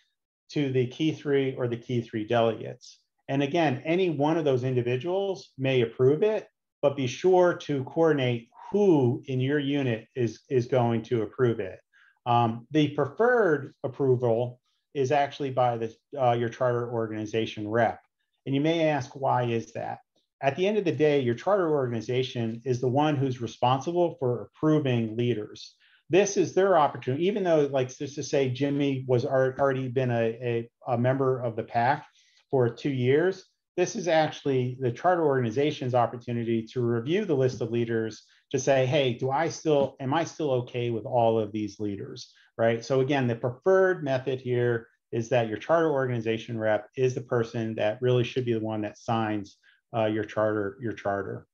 to the key three or the key three delegates. And again, any one of those individuals may approve it, but be sure to coordinate who in your unit is, is going to approve it. Um, the preferred approval is actually by the, uh, your charter organization rep. And you may ask, why is that? At the end of the day, your charter organization is the one who's responsible for approving leaders. This is their opportunity, even though, like just to say, Jimmy was already been a, a, a member of the pack for two years, this is actually the charter organization's opportunity to review the list of leaders to say, hey, do I still, am I still okay with all of these leaders, right? So again, the preferred method here is that your charter organization rep is the person that really should be the one that signs uh, your charter, your charter.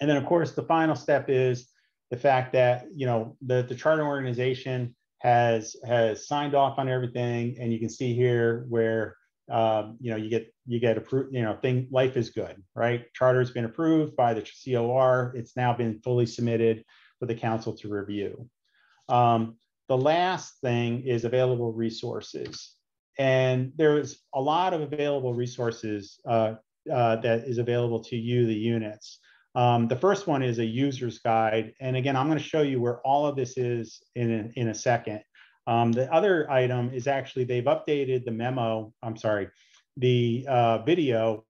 And then of course, the final step is the fact that, you know, the, the charter organization has, has signed off on everything. And you can see here where um, you know, you get you get approved, you know, thing life is good, right? Charter's been approved by the COR. It's now been fully submitted for the council to review. Um, the last thing is available resources. And there's a lot of available resources uh, uh, that is available to you, the units. Um, the first one is a user's guide. And again, I'm going to show you where all of this is in a, in a second. Um, the other item is actually they've updated the memo, I'm sorry, the uh, video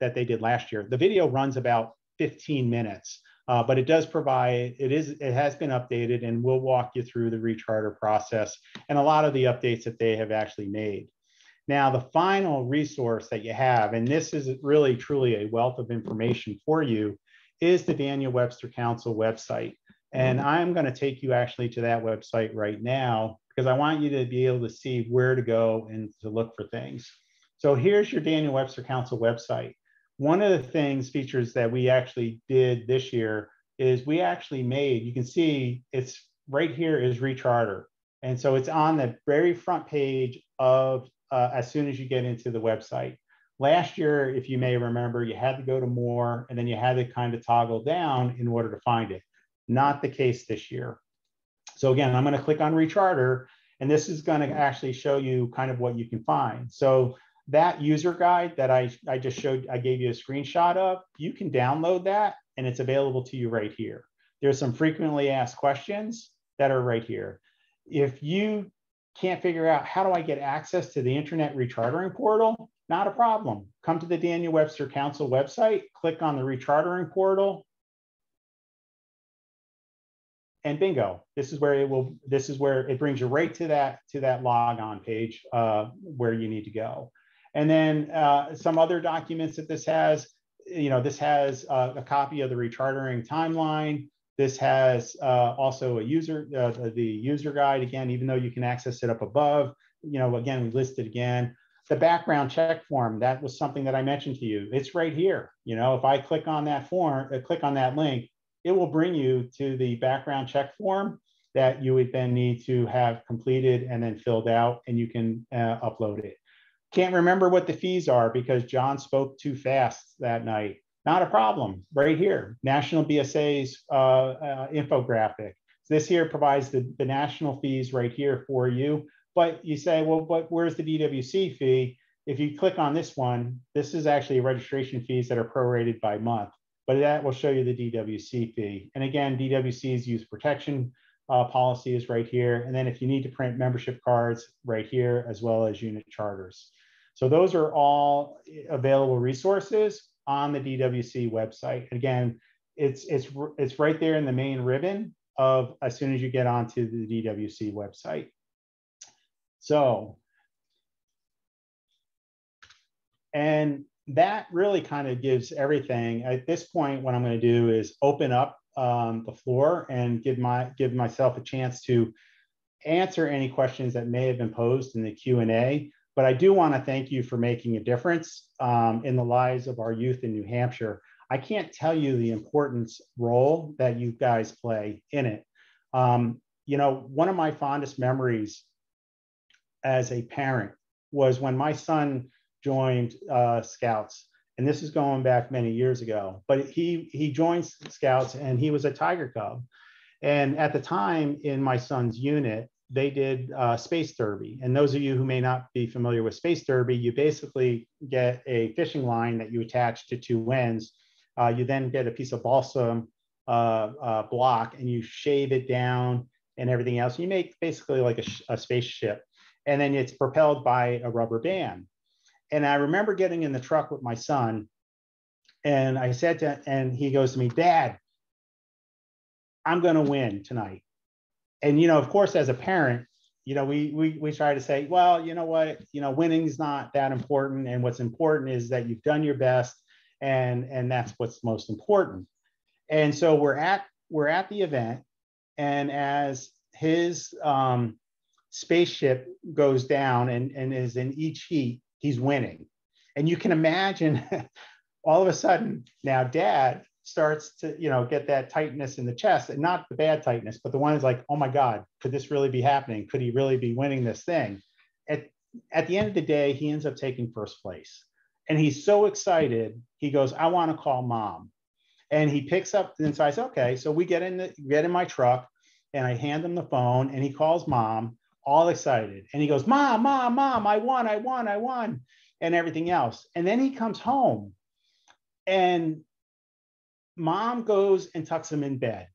that they did last year. The video runs about 15 minutes, uh, but it does provide, it is, it has been updated and we'll walk you through the recharter process and a lot of the updates that they have actually made. Now, the final resource that you have, and this is really truly a wealth of information for you, is the Daniel Webster Council website. And mm-hmm. I'm going to take you actually to that website right now because I want you to be able to see where to go and to look for things. So here's your Daniel Webster Council website. One of the things, features that we actually did this year is we actually made, you can see it's right here is Recharter. And so it's on the very front page of uh, as soon as you get into the website. Last year, if you may remember, you had to go to more and then you had to kind of toggle down in order to find it. Not the case this year. So again, I'm going to click on Recharter, and this is going to actually show you kind of what you can find. So that user guide that I, I just showed, I gave you a screenshot of, you can download that and it's available to you right here. There's some frequently asked questions that are right here. If you can't figure out how do I get access to the internet rechartering portal, not a problem. Come to the Daniel Webster Council website, click on the rechartering portal, and bingo, this is where it will, this is where it brings you right to that, to that log on page uh, where you need to go. And then uh, some other documents that this has, you know, this has uh, a copy of the rechartering timeline. This has uh, also a user, uh, the user guide again, even though you can access it up above, you know, again, we listed again. The background check form, that was something that I mentioned to you. It's right here. You know, if I click on that form, uh, click on that link, it will bring you to the background check form that you would then need to have completed and then filled out and you can uh, upload it. Can't remember what the fees are because John spoke too fast that night. Not a problem, right here, National BSA's uh, uh, infographic. This here provides the, the national fees right here for you. But you say, well, but where's the DWC fee? If you click on this one, this is actually registration fees that are prorated by month but that will show you the DWC fee. And again, DWC's youth protection uh, policy is right here. And then if you need to print membership cards right here, as well as unit charters. So those are all available resources on the DWC website. Again, it's, it's, it's right there in the main ribbon of as soon as you get onto the DWC website. So, and that really kind of gives everything. At this point, what I'm going to do is open up um, the floor and give my give myself a chance to answer any questions that may have been posed in the Q&A. But I do want to thank you for making a difference um, in the lives of our youth in New Hampshire. I can't tell you the importance role that you guys play in it. Um, you know, one of my fondest memories as a parent was when my son joined uh, Scouts, and this is going back many years ago. But he he joined Scouts, and he was a Tiger Cub. And at the time, in my son's unit, they did uh, Space Derby. And those of you who may not be familiar with Space Derby, you basically get a fishing line that you attach to two ends. Uh, you then get a piece of balsam uh, uh block, and you shave it down and everything else. You make basically like a, a spaceship, and then it's propelled by a rubber band and I remember getting in the truck with my son, and I said to, and he goes to me, Dad, I'm going to win tonight. And you know, of course, as a parent, you know, we we we try to say, well, you know what, you know, winning's not that important, and what's important is that you've done your best, and and that's what's most important. And so we're at we're at the event, and as his um, spaceship goes down and and is in each heat, he's winning, and you can imagine. all of a sudden now dad starts to you know get that tightness in the chest and not the bad tightness but the one is like oh my god could this really be happening? Could he really be winning this thing? At, at the end of the day he ends up taking first place. And he's so excited he goes i want to call mom. And he picks up and says, okay so we get in the get in my truck and i hand him the phone and he calls mom all excited and he goes mom mom mom i won i won i won and everything else and then he comes home and mom goes and tucks him in bed.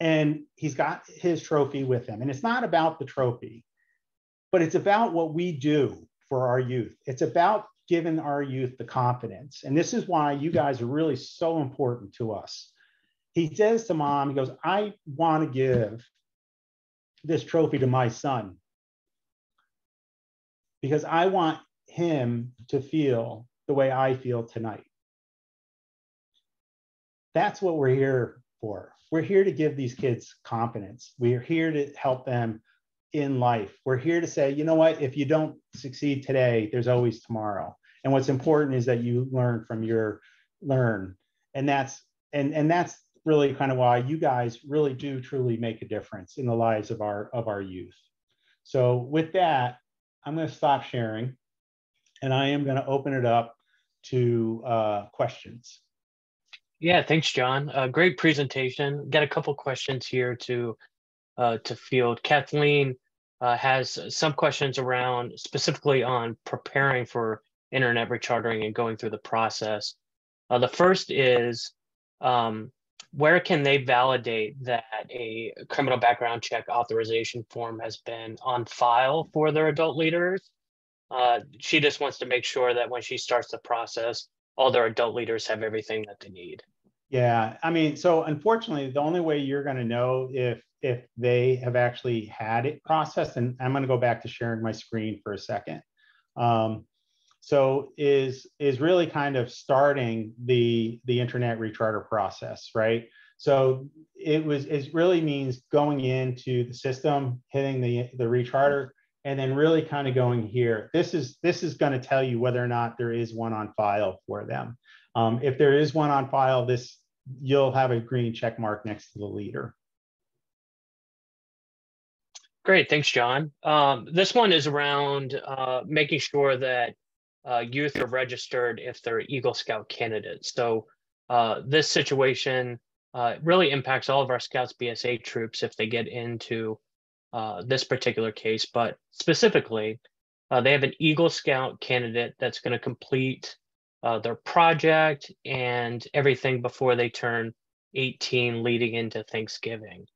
And he's got his trophy with him. And it's not about the trophy, but it's about what we do for our youth. It's about giving our youth the confidence. And this is why you guys are really so important to us. He says to mom, he goes, I want to give this trophy to my son because I want him to feel the way I feel tonight. That's what we're here for. We're here to give these kids confidence. We're here to help them in life. We're here to say, you know what, if you don't succeed today, there's always tomorrow. And what's important is that you learn from your learn. And that's and and that's really kind of why you guys really do truly make a difference in the lives of our of our youth. So with that, I'm going to stop sharing and I am going to open it up to uh, questions. Yeah, thanks, John. Uh, great presentation. Got a couple questions here to uh, to field. Kathleen uh, has some questions around specifically on preparing for internet rechartering and going through the process. Uh, the first is um, where can they validate that a criminal background check authorization form has been on file for their adult leaders? Uh, she just wants to make sure that when she starts the process, all their adult leaders have everything that they need. Yeah, I mean, so unfortunately, the only way you're going to know if if they have actually had it processed, and I'm going to go back to sharing my screen for a second. Um, so is is really kind of starting the the internet recharter process, right? So it was it really means going into the system, hitting the the recharter, and then really kind of going here. This is this is going to tell you whether or not there is one on file for them. Um, if there is one on file, this you'll have a green check mark next to the leader. Great, thanks, John. Um, this one is around uh, making sure that uh, youth are registered if they're Eagle Scout candidates. So uh, this situation uh, really impacts all of our Scouts BSA troops if they get into uh, this particular case, but specifically, uh, they have an Eagle Scout candidate that's going to complete uh, their project and everything before they turn 18 leading into Thanksgiving.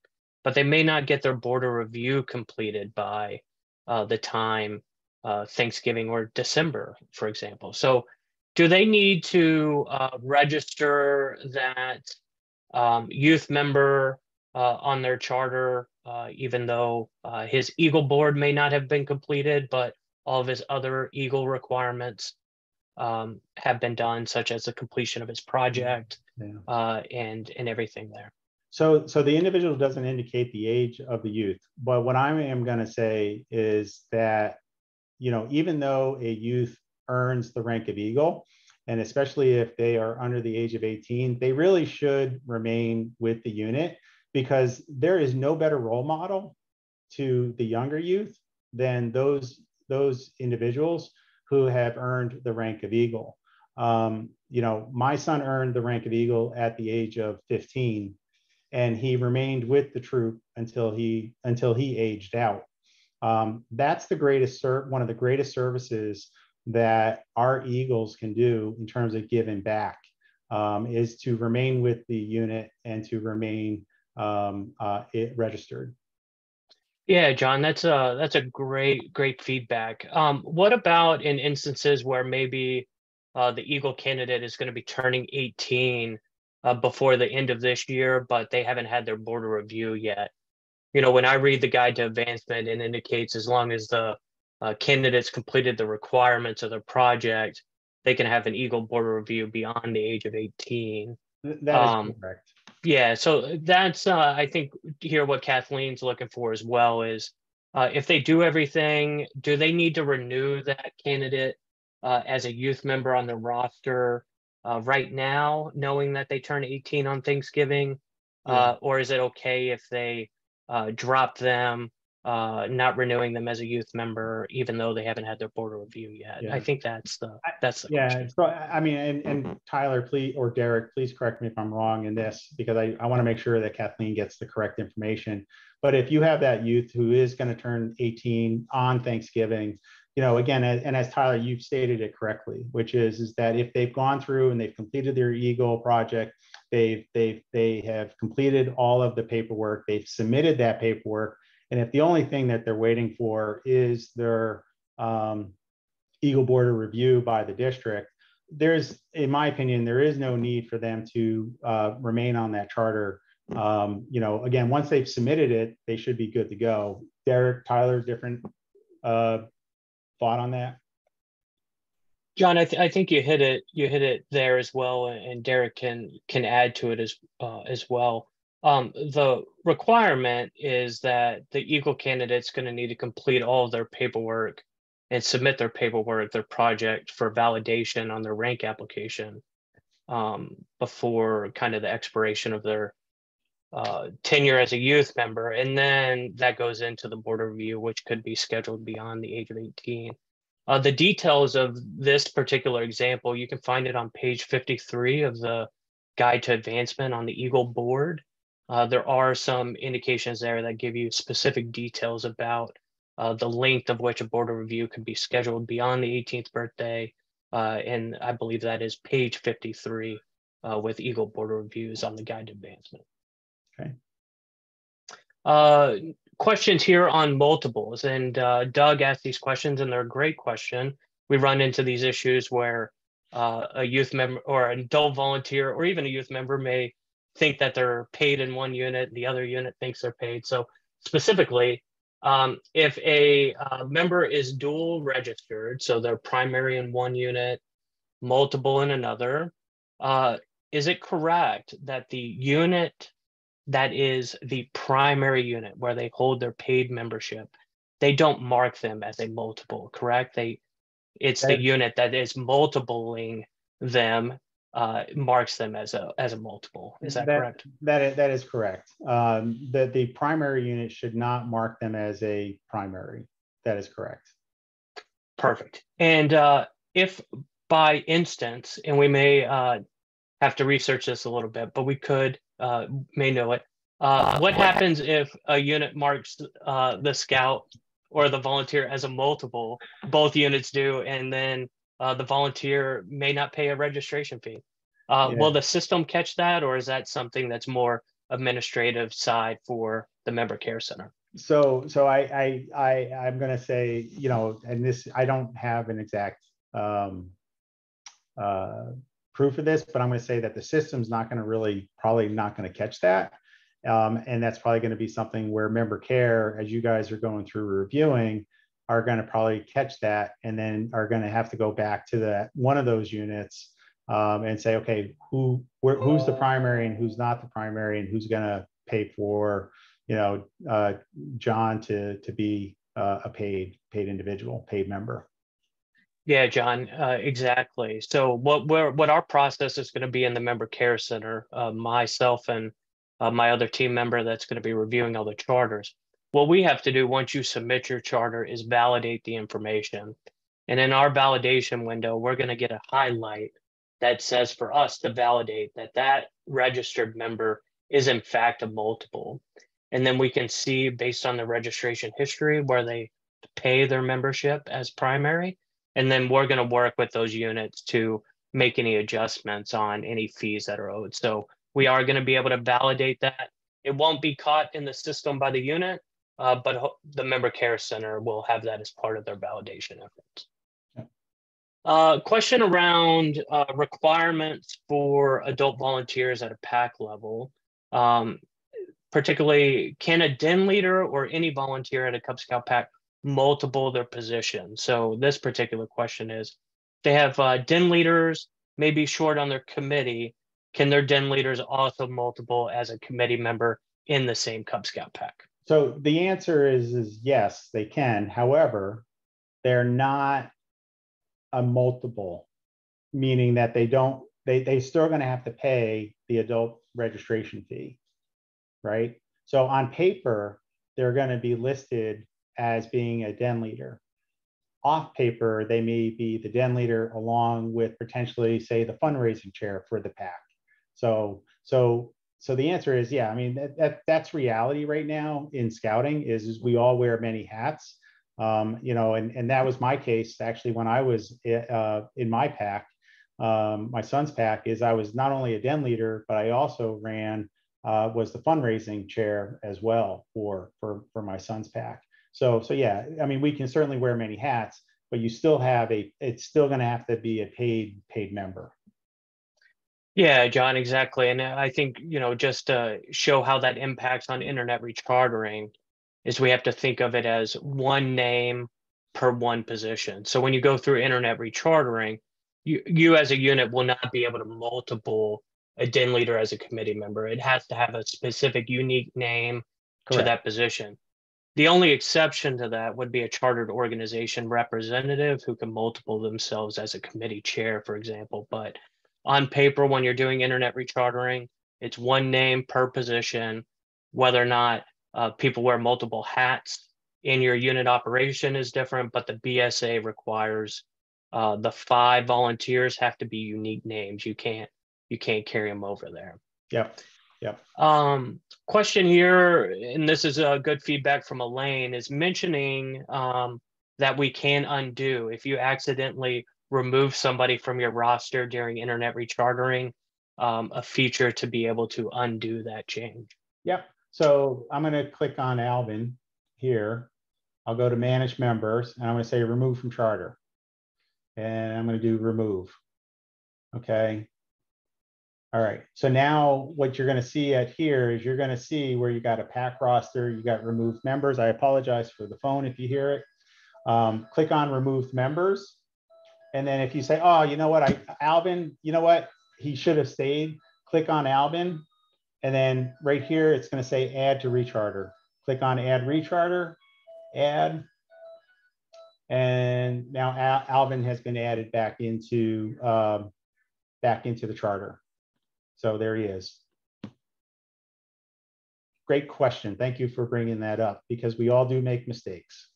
But they may not get their board of review completed by the time uh, Thanksgiving or December, for example. So, do they need to uh, register that um, youth member uh, on their charter, uh, even though uh, his Eagle board may not have been completed, but all of his other Eagle requirements um, have been done, such as the completion of his project yeah. uh, and and everything there. So, so the individual doesn't indicate the age of the youth, but what I am going to say is that, you know, even though a youth earns the rank of Eagle, and especially if they are under the age of 18, they really should remain with the unit because there is no better role model to the younger youth than those those individuals who have earned the rank of Eagle. Um, you know, my son earned the rank of Eagle at the age of 15, and he remained with the troop until he until he aged out. Um, that's the greatest one of the greatest services that our Eagles can do in terms of giving back um, is to remain with the unit and to remain um, uh, it registered. Yeah, John, that's a that's a great great feedback. Um, what about in instances where maybe uh, the Eagle candidate is going to be turning 18 uh, before the end of this year, but they haven't had their board of review yet? You know, when I read the guide to advancement, it indicates as long as the uh, candidates completed the requirements of the project, they can have an Eagle board review beyond the age of 18. That is um, correct. Yeah, so that's uh, I think here what Kathleen's looking for as well is uh, if they do everything, do they need to renew that candidate uh, as a youth member on the roster uh, right now, knowing that they turn 18 on Thanksgiving? Yeah. Uh, or is it okay if they uh, drop them, uh, not renewing them as a youth member, even though they haven't had their board review yet? Yeah. I think that's the that's the yeah. Question. So I mean, and, and Tyler, please or Derek, please correct me if I'm wrong in this because I, I want to make sure that Kathleen gets the correct information. But if you have that youth who is going to turn 18 on Thanksgiving, you know, again, and as Tyler, you've stated it correctly, which is is that if they've gone through and they've completed their Eagle project, they've they've they have completed all of the paperwork, they've submitted that paperwork, and if the only thing that they're waiting for is their um, Eagle board of review by the district, there's, in my opinion, there is no need for them to uh, remain on that charter. Um, you know, again, once they've submitted it, they should be good to go. Derek, Tyler, different uh, thought on that? John, I, th- I think you hit it. You hit it there as well, and Derek can can add to it as uh, as well. Um, the requirement is that the Eagle candidate's going to need to complete all of their paperwork and submit their paperwork, their project for validation on their rank application um, before kind of the expiration of their uh, tenure as a youth member. And then that goes into the board review, which could be scheduled beyond the age of 18. Uh, the details of this particular example, you can find it on page 53 of the Guide to Advancement on the Eagle board. Uh, there are some indications there that give you specific details about uh, the length of which a board review could be scheduled beyond the 18th birthday. Uh, and I believe that is page 53 uh, with Eagle board reviews on the Guide to Advancement. Okay. Uh, questions here on multiples. And uh, Doug asked these questions, and they're a great question. We run into these issues where uh, a youth member or an adult volunteer or even a youth member may think that they're paid in one unit, the other unit thinks they're paid. So specifically, um, if a uh, member is dual registered, so they're primary in one unit, multiple in another, uh, is it correct that the unit that is the primary unit where they hold their paid membership, they don't mark them as a multiple, correct? They it's the unit that is multipling them uh, marks them as a as a multiple. Is that, that correct? That is, that is correct. Um, that the primary unit should not mark them as a primary. That is correct. Perfect. And uh, if by instance, and we may uh, have to research this a little bit, but we could uh, may know it. Uh, what happens if a unit marks uh, the scout or the volunteer as a multiple? Both units do, and then uh, the volunteer may not pay a registration fee. Uh, yeah. Will the system catch that, or is that something that's more administrative side for the member care center? So, so I, I, I I'm going to say, you know, and this, I don't have an exact um, uh, proof of this, but I'm going to say that the system's not going to really, probably not going to catch that. Um, and that's probably going to be something where member care, as you guys are going through reviewing, are going to probably catch that and then are going to have to go back to that one of those units um, and say, okay, who where, who's the primary and who's not the primary and who's going to pay for, you know, uh, John to to be uh, a paid paid individual, paid member. Yeah, John, uh, exactly. So what we're, what our process is going to be in the member care center, uh, myself and uh, my other team member that's going to be reviewing all the charters. What we have to do once you submit your charter is validate the information. And in our validation window, we're going to get a highlight that says for us to validate that that registered member is in fact a multiple. And then we can see based on the registration history where they pay their membership as primary and then we're going to work with those units to make any adjustments on any fees that are owed. So we are going to be able to validate that. It won't be caught in the system by the unit, uh, but the member care center will have that as part of their validation efforts. Uh, question around uh, requirements for adult volunteers at a pack level. Um, particularly can a den leader or any volunteer at a Cub Scout pack multiple their positions? So this particular question is, they have uh, den leaders, maybe short on their committee. Can their den leaders also multiple as a committee member in the same Cub Scout pack? So the answer is, is yes, they can. However, they're not a multiple, meaning that they don't, they, they still gonna have to pay the adult registration fee, right? So on paper, they're gonna be listed as being a den leader. Off paper, they may be the den leader along with potentially, say, the fundraising chair for the pack. So, so, so the answer is, yeah, I mean, that, that that's reality right now in scouting is, is we all wear many hats. Um, you know, and, and that was my case actually when I was uh, in my pack, um, my son's pack is I was not only a den leader, but I also ran, uh, was the fundraising chair as well for, for, for my son's pack. So, so yeah, I mean, we can certainly wear many hats, but you still have a, it's still going to have to be a paid, paid member. Yeah, John, exactly. And uh, I think, you know, just to show how that impacts on internet rechartering is we have to think of it as one name per one position. So when you go through internet rechartering, you, you as a unit will not be able to multiple a den leader as a committee member. It has to have a specific unique name Correct. to that position. The only exception to that would be a chartered organization representative who can multiple themselves as a committee chair, for example. But on paper, when you're doing internet rechartering, it's one name per position. Whether or not uh, people wear multiple hats in your unit operation is different, but the BSA requires uh, the five volunteers have to be unique names. You can't you can't carry them over there. Yep. Yep. Um, question here, and this is a good feedback from Elaine, is mentioning um, that we can undo if you accidentally remove somebody from your roster during internet rechartering, um, a feature to be able to undo that change. Yep. So I'm going to click on Alvin here. I'll go to manage members and I'm going to say remove from charter. And I'm going to do remove. Okay. All right. So now what you're going to see at here is you're going to see where you got a pack roster, you got removed members. I apologize for the phone if you hear it. Um, click on removed members and then if you say, oh, you know what, I Alvin, you know what, he should have stayed, click on Alvin. And then right here, it's going to say add to recharter. Click on add recharter, add. And now Al Alvin has been added back into um, back into the charter. So there he is. Great question. Thank you for bringing that up because we all do make mistakes.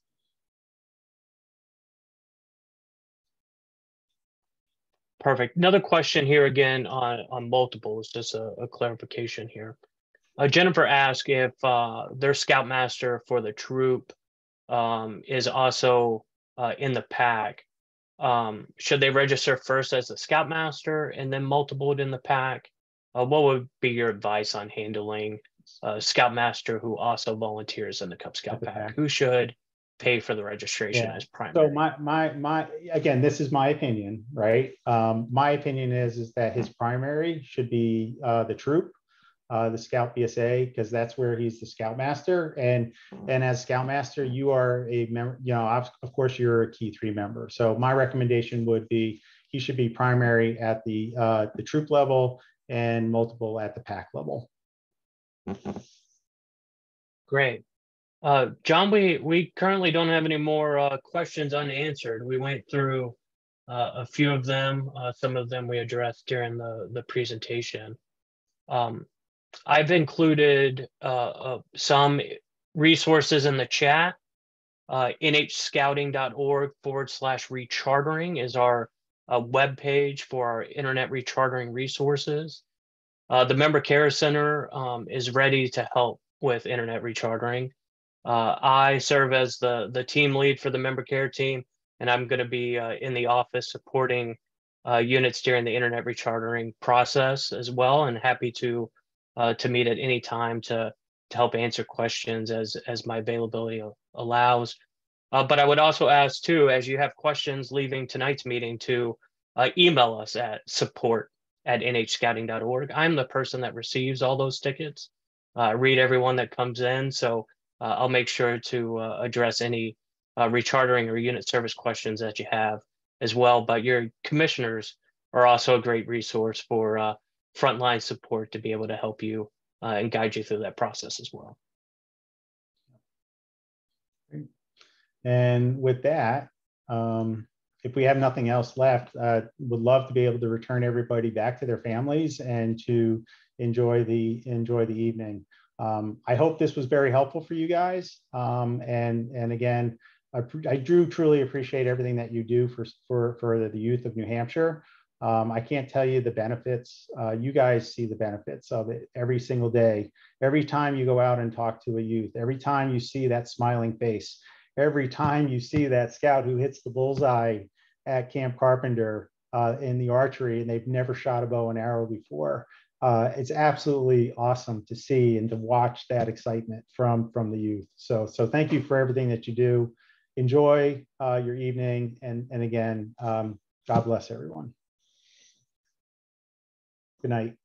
Perfect. Another question here again on, on multiples, just a, a clarification here. Uh, Jennifer asked if uh, their scoutmaster for the troop um, is also uh, in the pack. Um, should they register first as a scoutmaster and then multiple it in the pack? Uh, what would be your advice on handling a scoutmaster who also volunteers in the Cub Scout pack? pack? Who should pay for the registration yeah. as primary. So my my my again, this is my opinion, right? Um, my opinion is is that his primary should be uh, the troop, uh, the Scout BSA, because that's where he's the Scoutmaster, and and as Scoutmaster, you are a member. You know, of course, you're a key three member. So my recommendation would be he should be primary at the uh, the troop level and multiple at the pack level. Great. Uh, John, we, we currently don't have any more uh, questions unanswered. We went through uh, a few of them. Uh, some of them we addressed during the, the presentation. Um, I've included uh, uh, some resources in the chat. nhscouting.org forward slash rechartering is our web page for our internet rechartering resources. the Member Care Center um, is ready to help with internet rechartering. Uh, I serve as the the team lead for the member care team, and I'm going to be uh, in the office supporting uh, units during the internet rechartering process as well, and happy to uh, to meet at any time to to help answer questions as as my availability allows. Uh, but I would also ask too, as you have questions leaving tonight's meeting, to uh, email us at support at nhscouting.org. I'm the person that receives all those tickets. uh, read everyone that comes in. So uh, I'll make sure to uh, address any uh, rechartering or unit service questions that you have as well. But your commissioners are also a great resource for uh, frontline support to be able to help you uh, and guide you through that process as well. And with that, um, if we have nothing else left, uh, would love to be able to return everybody back to their families and to enjoy the enjoy the evening. Um, I hope this was very helpful for you guys. Um, and and again, I, I, do truly appreciate everything that you do for for for the, the youth of New Hampshire. Um, I can't tell you the benefits. Uh, you guys see the benefits of it every single day. Every time you go out and talk to a youth, every time you see that smiling face, every time you see that scout who hits the bullseye at Camp Carpenter uh, in the archery and they've never shot a bow and arrow before. Uh, it's absolutely awesome to see and to watch that excitement from from the youth. So so thank you for everything that you do. Enjoy uh, your evening and and again, um, God bless everyone. Good night.